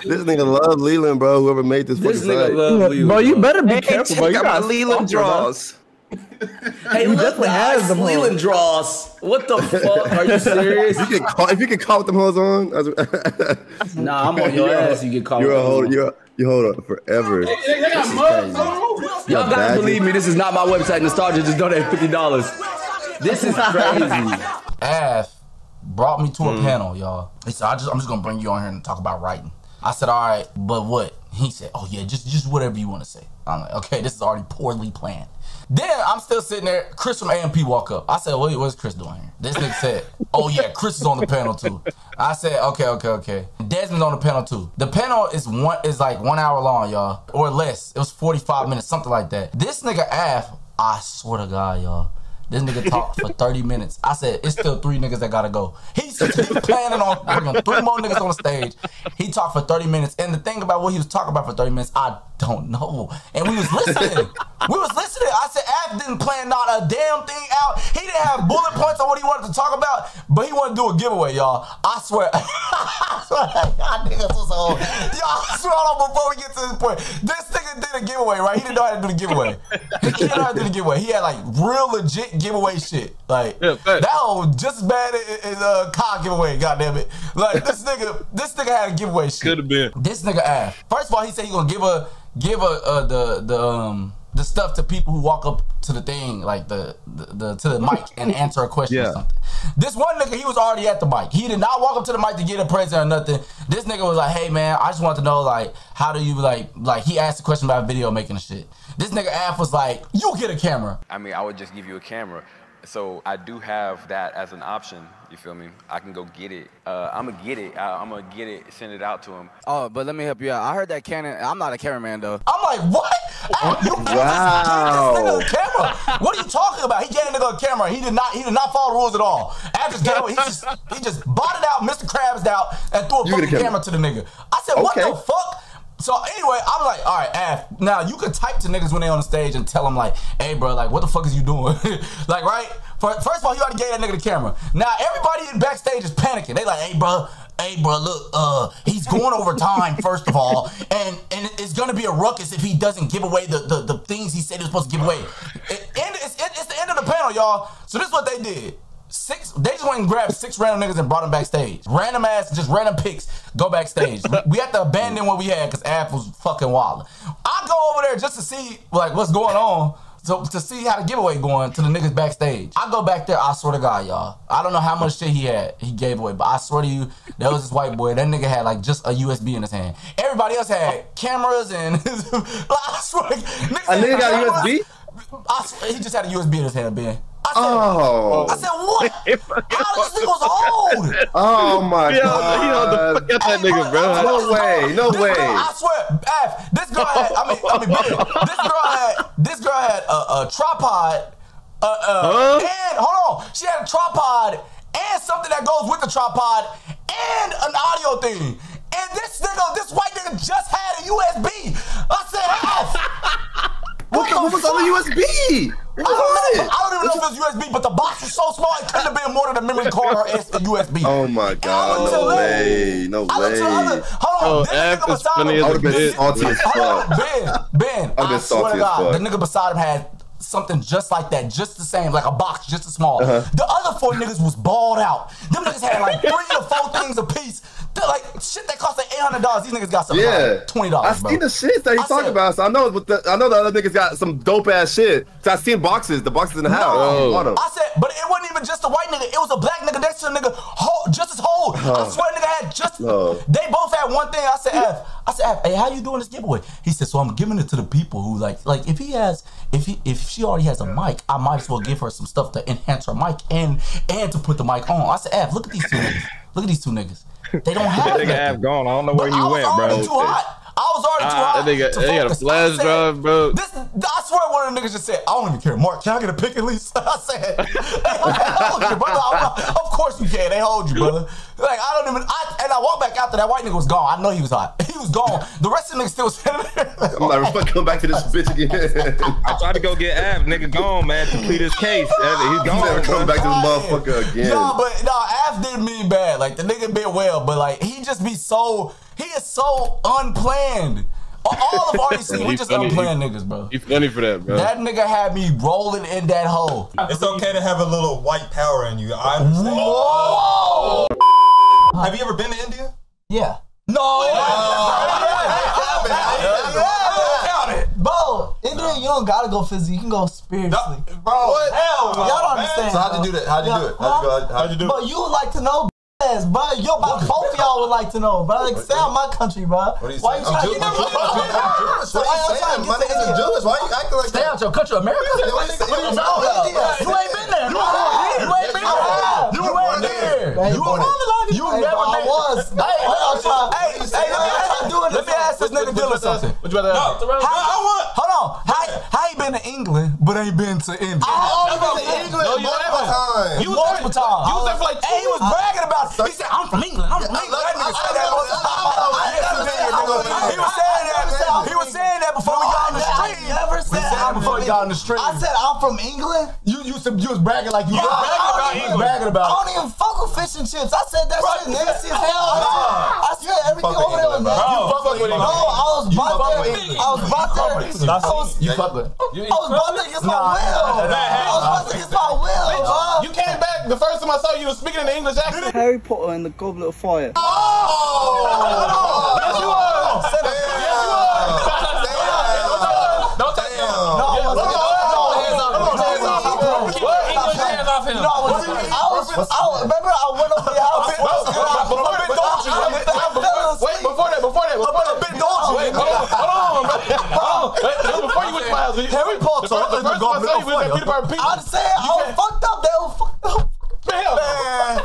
This nigga love Leland, bro. Whoever made this
This
fucking
nigga
site.
love Leland.
Bro, you better be
Hey,
careful, bro. You got
my Leland draws.
Hey,
You
look,
definitely
the
has them
Leland draws. What the fuck? Are you serious?
If you can call, if you can call with them hoes on, that's-
Nah, I'm on your ass. You get caught.
you're a
with
hold.
them.
You're you hold up forever.
They, they got mugs on.
Y'all gotta believe me. This is not my website. Nostalgia just donate fifty dollars. This is crazy.
Aff brought me to a hmm. panel, y'all. He said, I just, I'm just gonna bring you on here and talk about writing. I said, all right, but what? He said, oh yeah, just just whatever you want to say. I'm like, okay, this is already poorly planned. Then I'm still sitting there. Chris from AMP walk up. I said, wait, what's Chris doing here? This nigga said, oh yeah, Chris is on the panel too. I said, okay, okay, okay. Desmond's on the panel too. The panel is one is like one hour long, y'all, or less. It was 45 minutes, something like that. This nigga Aff, I swear to God, y'all. This nigga talked for 30 minutes. I said, it's still three niggas that gotta go. He's, planning on bringing three more niggas on the stage. He talked for 30 minutes. And the thing about what he was talking about for 30 minutes, I don't know. And we was listening. we was listening. I said, Aff didn't plan not a damn thing out. He didn't have bullet points on what he wanted to talk about, but he wanted to do a giveaway, y'all. I swear. I swear, y'all niggas was old. Y'all, I swear on before we get to this point. This nigga did a giveaway, right? He didn't know how to do the giveaway. He didn't know how to do the giveaway. He had like real legit giveaway shit. Like that whole just as bad as, a uh car giveaway, goddamn it. Like this nigga, this nigga had a giveaway shit. Could
have been.
This nigga ass. First of all, he said he gonna give a give a uh, the the um the stuff to people who walk up to the thing, like the the, the to the mic and answer a question or something. This one nigga, he was already at the mic. He did not walk up to the mic to get a present or nothing. This nigga was like, "Hey man, I just want to know like how do you like like?" He asked a question about video making and shit. This nigga Aff was like, "You get a camera."
I mean, I would just give you a camera. So I do have that as an option. You feel me? I can go get it. Uh, I'm gonna get it. I, I'm gonna get it. Send it out to him.
Oh, but let me help you out. I heard that Canon. I'm not a cameraman though.
I'm like, what?
Wow.
camera. What are you talking about? He gave that nigga a camera. He did not. He did not follow the rules at all. After just gave, he just he just bought it out, Mr. Krabs out, and threw a
You get a
fucking
camera.
camera to the nigga. I said, what the fuck? So anyway, I'm like, all right, Aff. Now you could type to niggas when they on the stage and tell them like, hey, bro, like, what the fuck is you doing? like, right? First of all, you already gave that nigga the camera. Now everybody in backstage is panicking. They like, hey, bro, hey, bro, look, uh, he's going over time. First of all, and and it's gonna be a ruckus if he doesn't give away the the, the things he said he was supposed to give away. It, and it's, it, it's the end of the panel, y'all. So this is what they did. Six, they just went and grabbed six random niggas and brought them backstage. Random ass, just random picks go backstage. we had to abandon what we had because Aff was fucking wild. I go over there just to see like what's going on. So to see how the giveaway going to the niggas backstage. I go back there, I swear to God, y'all. I don't know how much shit he had, he gave away, but I swear to you, that was this white boy. That nigga had like just a USB in his hand. Everybody else had cameras and I swear, niggas
A nigga got a. USB?
I swear, he just had a USB in his hand, Ben. I said,
Oh.
I said, what? How this nigga was old?
Oh my
He held-
god.
he held the fuck out that nigga, bro.
No way. No
This
way.
Girl, I swear, Aff, this girl had, I mean, I mean, Ben, this girl had, this girl had a, a tripod, uh, uh, and, hold on, she had a tripod and something that goes with the tripod and an audio thing. And this nigga, this white nigga just had a USB. I said, Aff.
What, the, what was on the USB?
I don't, know, I don't even know if it was USB, but the box was so small it couldn't have been more than a memory card or a USB.
Oh my god. No way. No
I looked to the other.
way.
Hold on.
Oh,
this nigga beside him.
I would have been salty as fuck.
Ben, Ben.
I've
I swear to God, the nigga beside him had something just like that, just the same, like a box, just as small.
Uh-huh.
The other four niggas was balled out. Them niggas had like three to four things a piece. Like shit that cost like eight hundred dollars. These niggas got some
Yeah,
like twenty
I
dollars, bro.
seen the shit that he's talking about. So I know, but the, I know the other niggas got some dope ass shit. So I seen boxes, the boxes in the house.
No.
Oh. 'em.
I said, but it wasn't even just a white nigga. It was a black nigga next to the nigga, whole, just as whole. I
Oh.
swear, nigga had just.
No.
They both had one thing. I said, Aff. I said, Aff. Hey, how you doing this giveaway? He said, so I'm giving it to the people who like, like if he has, if he, if she already has a mic, I might as well give her some stuff to enhance her mic and and to put the mic on. I said, Aff. Look at these two niggas. Look at these two niggas. They don't have
That nigga. Aff gone. I don't know where
But
he
I
went, bro.
Too hot. I was already too
Ah,
hot.
that nigga,
to
they got a
focus. I
flash drive, bro.
This, I swear one of the niggas just said, I don't even care. Mark, can I get a pick at least? I said, they hold you, brother. I'm of course you can. They hold you, brother. Like, I don't even, I, and I walked back after that white nigga was gone. I know he was hot. He was gone. The rest of the niggas still sitting there.
I'm like, fuck, come back to this bitch again.
I tried to go get Aff, nigga gone, man, to plead his case. He's
He's
gone.
never coming
bro.
back to this motherfucker again.
No, but no, Aff didn't mean bad. Like the nigga meant well, but like he just be so he is so unplanned. All of RDC, we just
funny.
unplanned niggas, bro.
You funny for that, bro.
That nigga had me rolling in that hole.
It's okay to have a little white power in you. I understand.
Whoa!
Have you ever been to India?
Yeah. No.
Bro, India, you don't gotta go physically. You can go spiritually.
Bro, hell no,
Y'all don't
man.
understand.
So how'd you do that? How'd you do it? How'd you go? How'd you do it?
But you would like to know, ass, bro. Yo, both of y'all would like to know, bro. Like, stay out my country, bro.
What are you
Why you
saying?
trying to
Jewish. I'm Jewish. What are you saying? My niggas are Jewish. Why you acting like
Stay out your country, America.
What are you
You ain't been there. You ain't been there. You ain't there. You
born
ain't You
Hey,
never
bro, I
been.
was.
Hey,
I was trying-
hey, hey, let me ask- let me ask this nigga Dilla something.
What you about to ask?
How, hold on. How, how he been to England but ain't been to India?
Oh, oh, I only been to England
No, you
multiple times.
You multiple times.
You was there for like two
And he was bragging about. He said, I'm from England. I'm from England. That
I'm
before
from
we got on the street.
I said I'm from England.
You used to, you was bragging like you
Bro,
was bragging about
even-
England. Bragging
I don't even fuck with fish and chips. I said that shit nasty as hell. I said everything
fuck
over there was nasty.
You fuck with
No, I was about there. I was about there. I was,
You fuck with.
I was about there against my will.
nah, nah,
I was about there against my will.
You came back the first time I saw you, you was speaking in the English accent.
Harry Potter and the Goblet of Fire.
Oh, Yes, you was.
I was. I. Remember, I went over your house.
Before that, Wait, before that, before that, before that.
Been Dolce.
Wait, hold on, hold on, bro. Hold on. Wait, before you went to my house.
Harry Potter
The first, the
and the
first time I saw you, was at Peter Piper Pizza.
I'm saying I was fucked up. They were fucked up.
Man,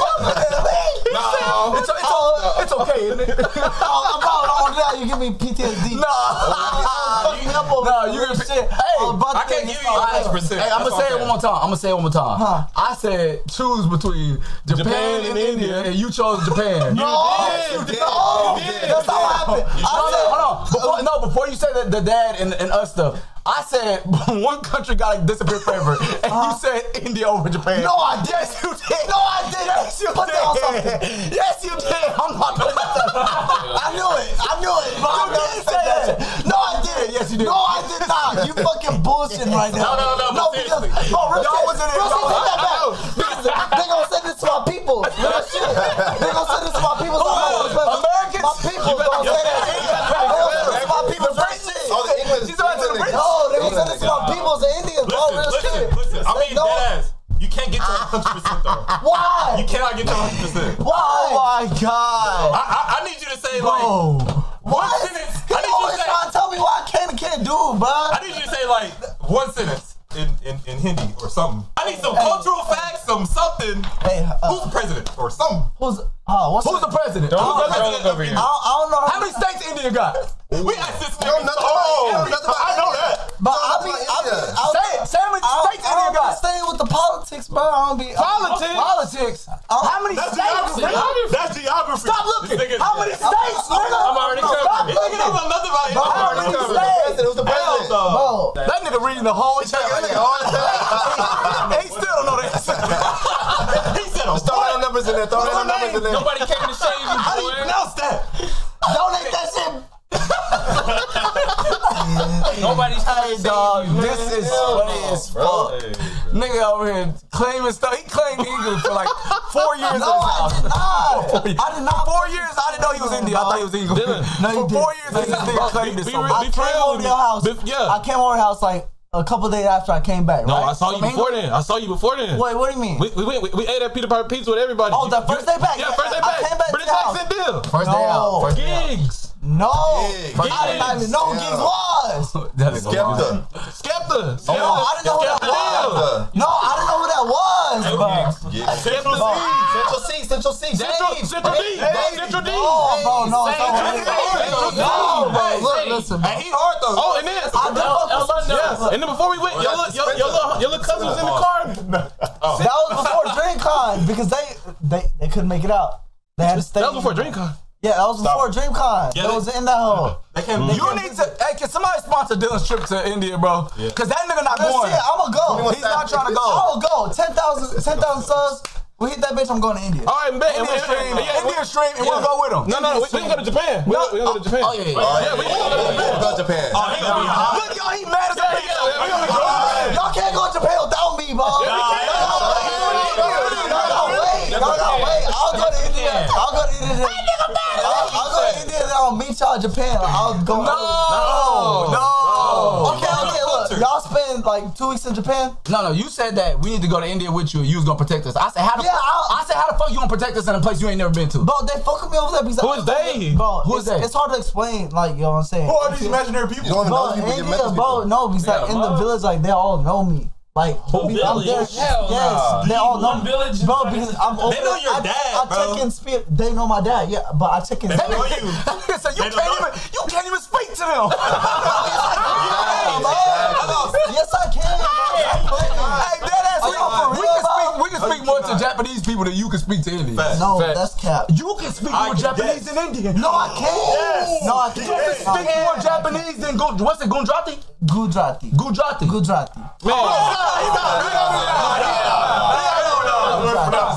No, it's, it's, it's okay, isn't it?
Oh, I'm about on that. You give me PTSD.
Nah.
me up
No, you can
shit.
Hey,
Oh,
I can't give you
not real.
100%. Hey, I'm gonna say it one more time. I'm gonna say it one more time. Huh. I said choose between Japan,
Japan
and
and
India, and you chose Japan.
No,
you did.
no,
You did.
that's not what happened. I
No, no,
said-
hold on. Before, no, before you said the, the dad and, and us stuff, I said one country gotta disappear forever, and you uh-huh. said India over Japan.
No, I did.
Yes, you did.
No, I did.
Yes, you
Put
did.
something.
Yes, you did. I'm not putting that.
I knew it. I knew it. But
You
never
did say
that.
that.
No, I did.
Yes, you did.
No, I did not. You fucking bullshitting right now.
No, no, no,
No, because bro, real
Y'all
shit.
wasn't in-
Real shit. Take that back. Because They gonna send this to my people. Real shit. They gonna send this to my people.
Americans?
My people gonna say that.
She's about to the
No, they gonna send this to my peoples in India, bro. Real
Listen,
shit.
listen, listen. I mean,
No.
dead ass. You can't get to 100% though.
Why?
You cannot get to 100%.
Why?
Oh my god.
I, I, I need you to say like
Bro.
one
What?
sentence.
He
I need you to say.
trying to tell me why I can and can't do, it, bro.
I need you to say like one sentence in, in, in Hindi or something. I need some cultural facts, some something.
Hey, uh,
Who's the president or something?
who's uh, what's
Who's the president?
Who's the
I
president
don't,
of India?
I don't, I don't know.
How many states India got?
We asked this nigga.
nothing
so
about-
much.
you know nothing
I know that.
But I
Talking
be,
about
I be,
India.
I,
Say it. Say how many
I don't,
states
I don't
got?
be staying with the politics, bro. I don't be.
Politics?
Politics. How many
That's
states?
geography. That's geography.
Stop looking. How many states, nigga?
I'm already covered. This nigga
looking.
don't know nothing about
Bro,
India.
How many
the
states?
president? Who's the president?
Bro,
That nigga reading the whole
That nigga all the time.
He still don't know the answer.
He said
throw
what?
random numbers in there. Throw
What's
random numbers in there.
Nobody came to shave you,
How do you
boy.
pronounce that?
donate that shit.
Nobody's
Hey dog, this is funny as fuck. Nigga over here claiming stuff. He claimed England for like four years.
No, I did not. I did not.
Four years, I didn't know he was Indian. I thought he was Eagle.
No, you
For four
didn't.
years, this nigga claimed this.
be
so
real-
I came over your house.
Be- yeah.
I came over your house like a couple days after I came back.
No,
right?
I saw you before
England?
then. I saw you before then.
Wait, what do you mean?
We, we went. We, we ate at Peter Piper Pizza with everybody.
Oh, the first day back.
Yeah, first day
I
back.
came back to
British accent deal.
First day out. First day out.
Giggs.
No,
Giggs.
I did not even know who
Yeah.
Giggs was.
Oh, that nigga
Skepta.
Oh, Skepta.
No, I didn't know who that was. No, I didn't know who that was. bro.
Central
Bro.
C.
Central Cee, Central Cee,
Central,
Dave.
Central D.
Dave.
Central D.
No, bro, no, it's not
Central
what
D.
No, bro,
Hey,
look,
hey,
listen, bro.
Hey, he hard though. Oh, oh and then
I did fuck with some
yeah,
shit.
and then before we went, your little, your, your little, your little cousin was in the car.
That was before DreamCon because they they they couldn't make it out. They had to stay.
That was before DreamCon.
Yeah, that was before DreamCon.
Yeah,
that was in that hole.
They came.
You need to. Hey, can somebody sponsor Dylan's trip to India, bro? Yeah. Cause that nigga not
Real
going.
shit, I'ma go.
He's not trying to go.
I'ma go. 10,000 10,000 subs. We hit that bitch. I'm going to India.
All right, bet.
India stream, India stream, and we'll
Yeah.
go with him.
No, no, we, we can go to Japan. We, we can go to Japan.
Oh, yeah, yeah.
yeah, we can go to Japan.
Go to Japan.
Oh, he gonna be hot.
Look, y'all, he mad as a
Yeah,
bitch.
yeah, yeah, we gonna be hot.
Y'all can't go to Japan without me, bro.
Yeah, we can.
Y'all gotta wait. Y'all gotta wait. I'll go to India. I'll go to India. I'll, I'll go to India and I'll meet y'all in Japan. I'll go.
No, no.
Okay, okay, look. Y'all spend like two weeks in Japan?
No, no, you said that we need to go to India with you. and You was gonna protect us. I said, how the
Yeah,
fuck,
I'll-
said, how the fuck you gonna protect us in a place you ain't never been to?
Bro, they fuck with me over there because
Who is they?
Bro,
Who is they?
It's hard to explain, like you know what I'm saying.
Who are these imaginary people?
You don't
Bro,
know. You
India, bro,
people.
no, because like in the village, like they all know me. Like I'm
village?
there.
Hell
yes,
nah.
they all know
One village?
bro. Because I'm over
They know your
I,
dad,
I
bro.
check in spirit. They know my dad, yeah, but I check in.
They know you.
so you
They
can't even you can't even speak to them.
yes, I can. bro.
hey, dead ass, we,
you for
we
real,
can speak
bro?
we can speak more to Japanese people than you can speak to Indians.
Facts.
No,
Facts.
that's cap.
You can speak
I
more
can-
Japanese
yes.
than Indian.
No, I can't. No, I can't.
can speak more Japanese than Gu- what's it, Gujarati?
Gujarati.
Gujarati.
Gujarati.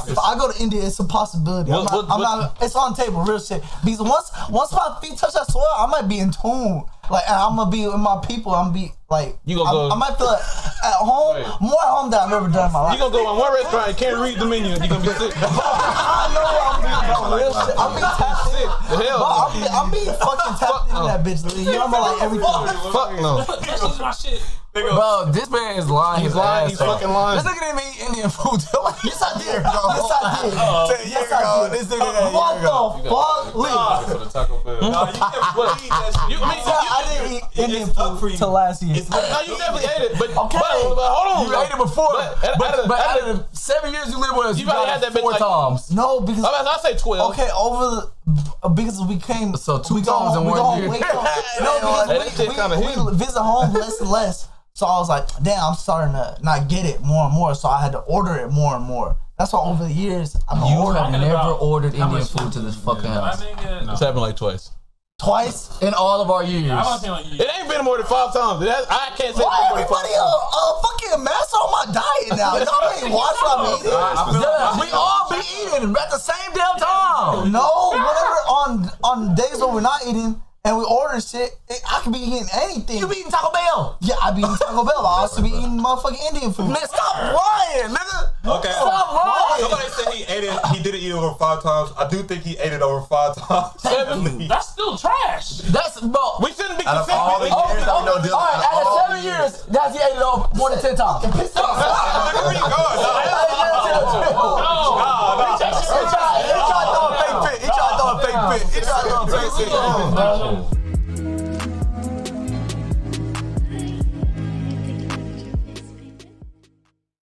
If I go to India, it's a possibility. I'm not,
what-
I'm not, it's on table, real shit. Because once once my feet touch that soil, I might be in tune. Like I'm gonna be with my people. I'm gonna be like
You gonna
I'm-
go-
I might feel like at home
Wait.
more at home than I've ever done in my life.
You gonna go on one restaurant and can't read the menu you gonna be sick.
I know I'm being, bro. Real shit. I'm being tapped.
The hell?
Bro, I'm, I'm being fucking tapped into that bitch. You know, I'm like everything.
Fuck no.
That's just my shit.
Bro, this man is lying.
He's lying, he's fucking lying.
This nigga didn't eat Indian food. yes, I did.
Yes, I did.
Oh, Ten
Yes,
years
I
ago.
did.
This nigga that
What
year ago.
the fuck? Lee?
For the Taco Bell.
You can't believe that shit.
You, I mean,
I didn't eat Indian food till last year.
No, you definitely ate it, but
Okay.
but, but hold on.
You
though.
ate it before,
But,
but,
out of-
but
out
out of the seven years you lived with us,
You
you,
probably had that bitch
four
like-
times.
No, because
I, I say twelve.
okay, over the because we came.
So two
we go
times
home-
in
we
one
go home-
year.
we no, because
shit
we, we, we visit home less and less. So I was like, damn, I'm starting to not get it more and more. So I had to order it more and more. That's why over the years I've been
You have never ordered
how
Indian food to this fucking house.
It's happened like twice.
Twice.
In all of our years.
I want to like you.
It ain't been more than five times. It has, I can't say
Why
it's been more than
everybody
five
a, a fucking master on my diet now? Y'all ain't watch what I'm eating.
Yeah, we all be eating at the same damn time.
No, whenever on on days when we're not eating and we order shit, it, I could be eating anything.
You be eating Taco Bell.
Yeah, I be eating Taco Bell. I also be eating motherfucking Indian food.
Man, stop lying, nigga.
Okay.
Stop lying.
Somebody said he ate it. He didn't eat it over five times. I do think he ate it over five times. Seven.
That's still trash.
That's bro.
We shouldn't be
Out of all the
consistent.
years that we know
All
Dylan,
right,
out of all
seven
the
years, guys, he ate it over more than ten times.
Nigga, where you going? dog?
He tried, he tried to throw a fake fit. He tried to a fake fit. He tried to throw a fake fit.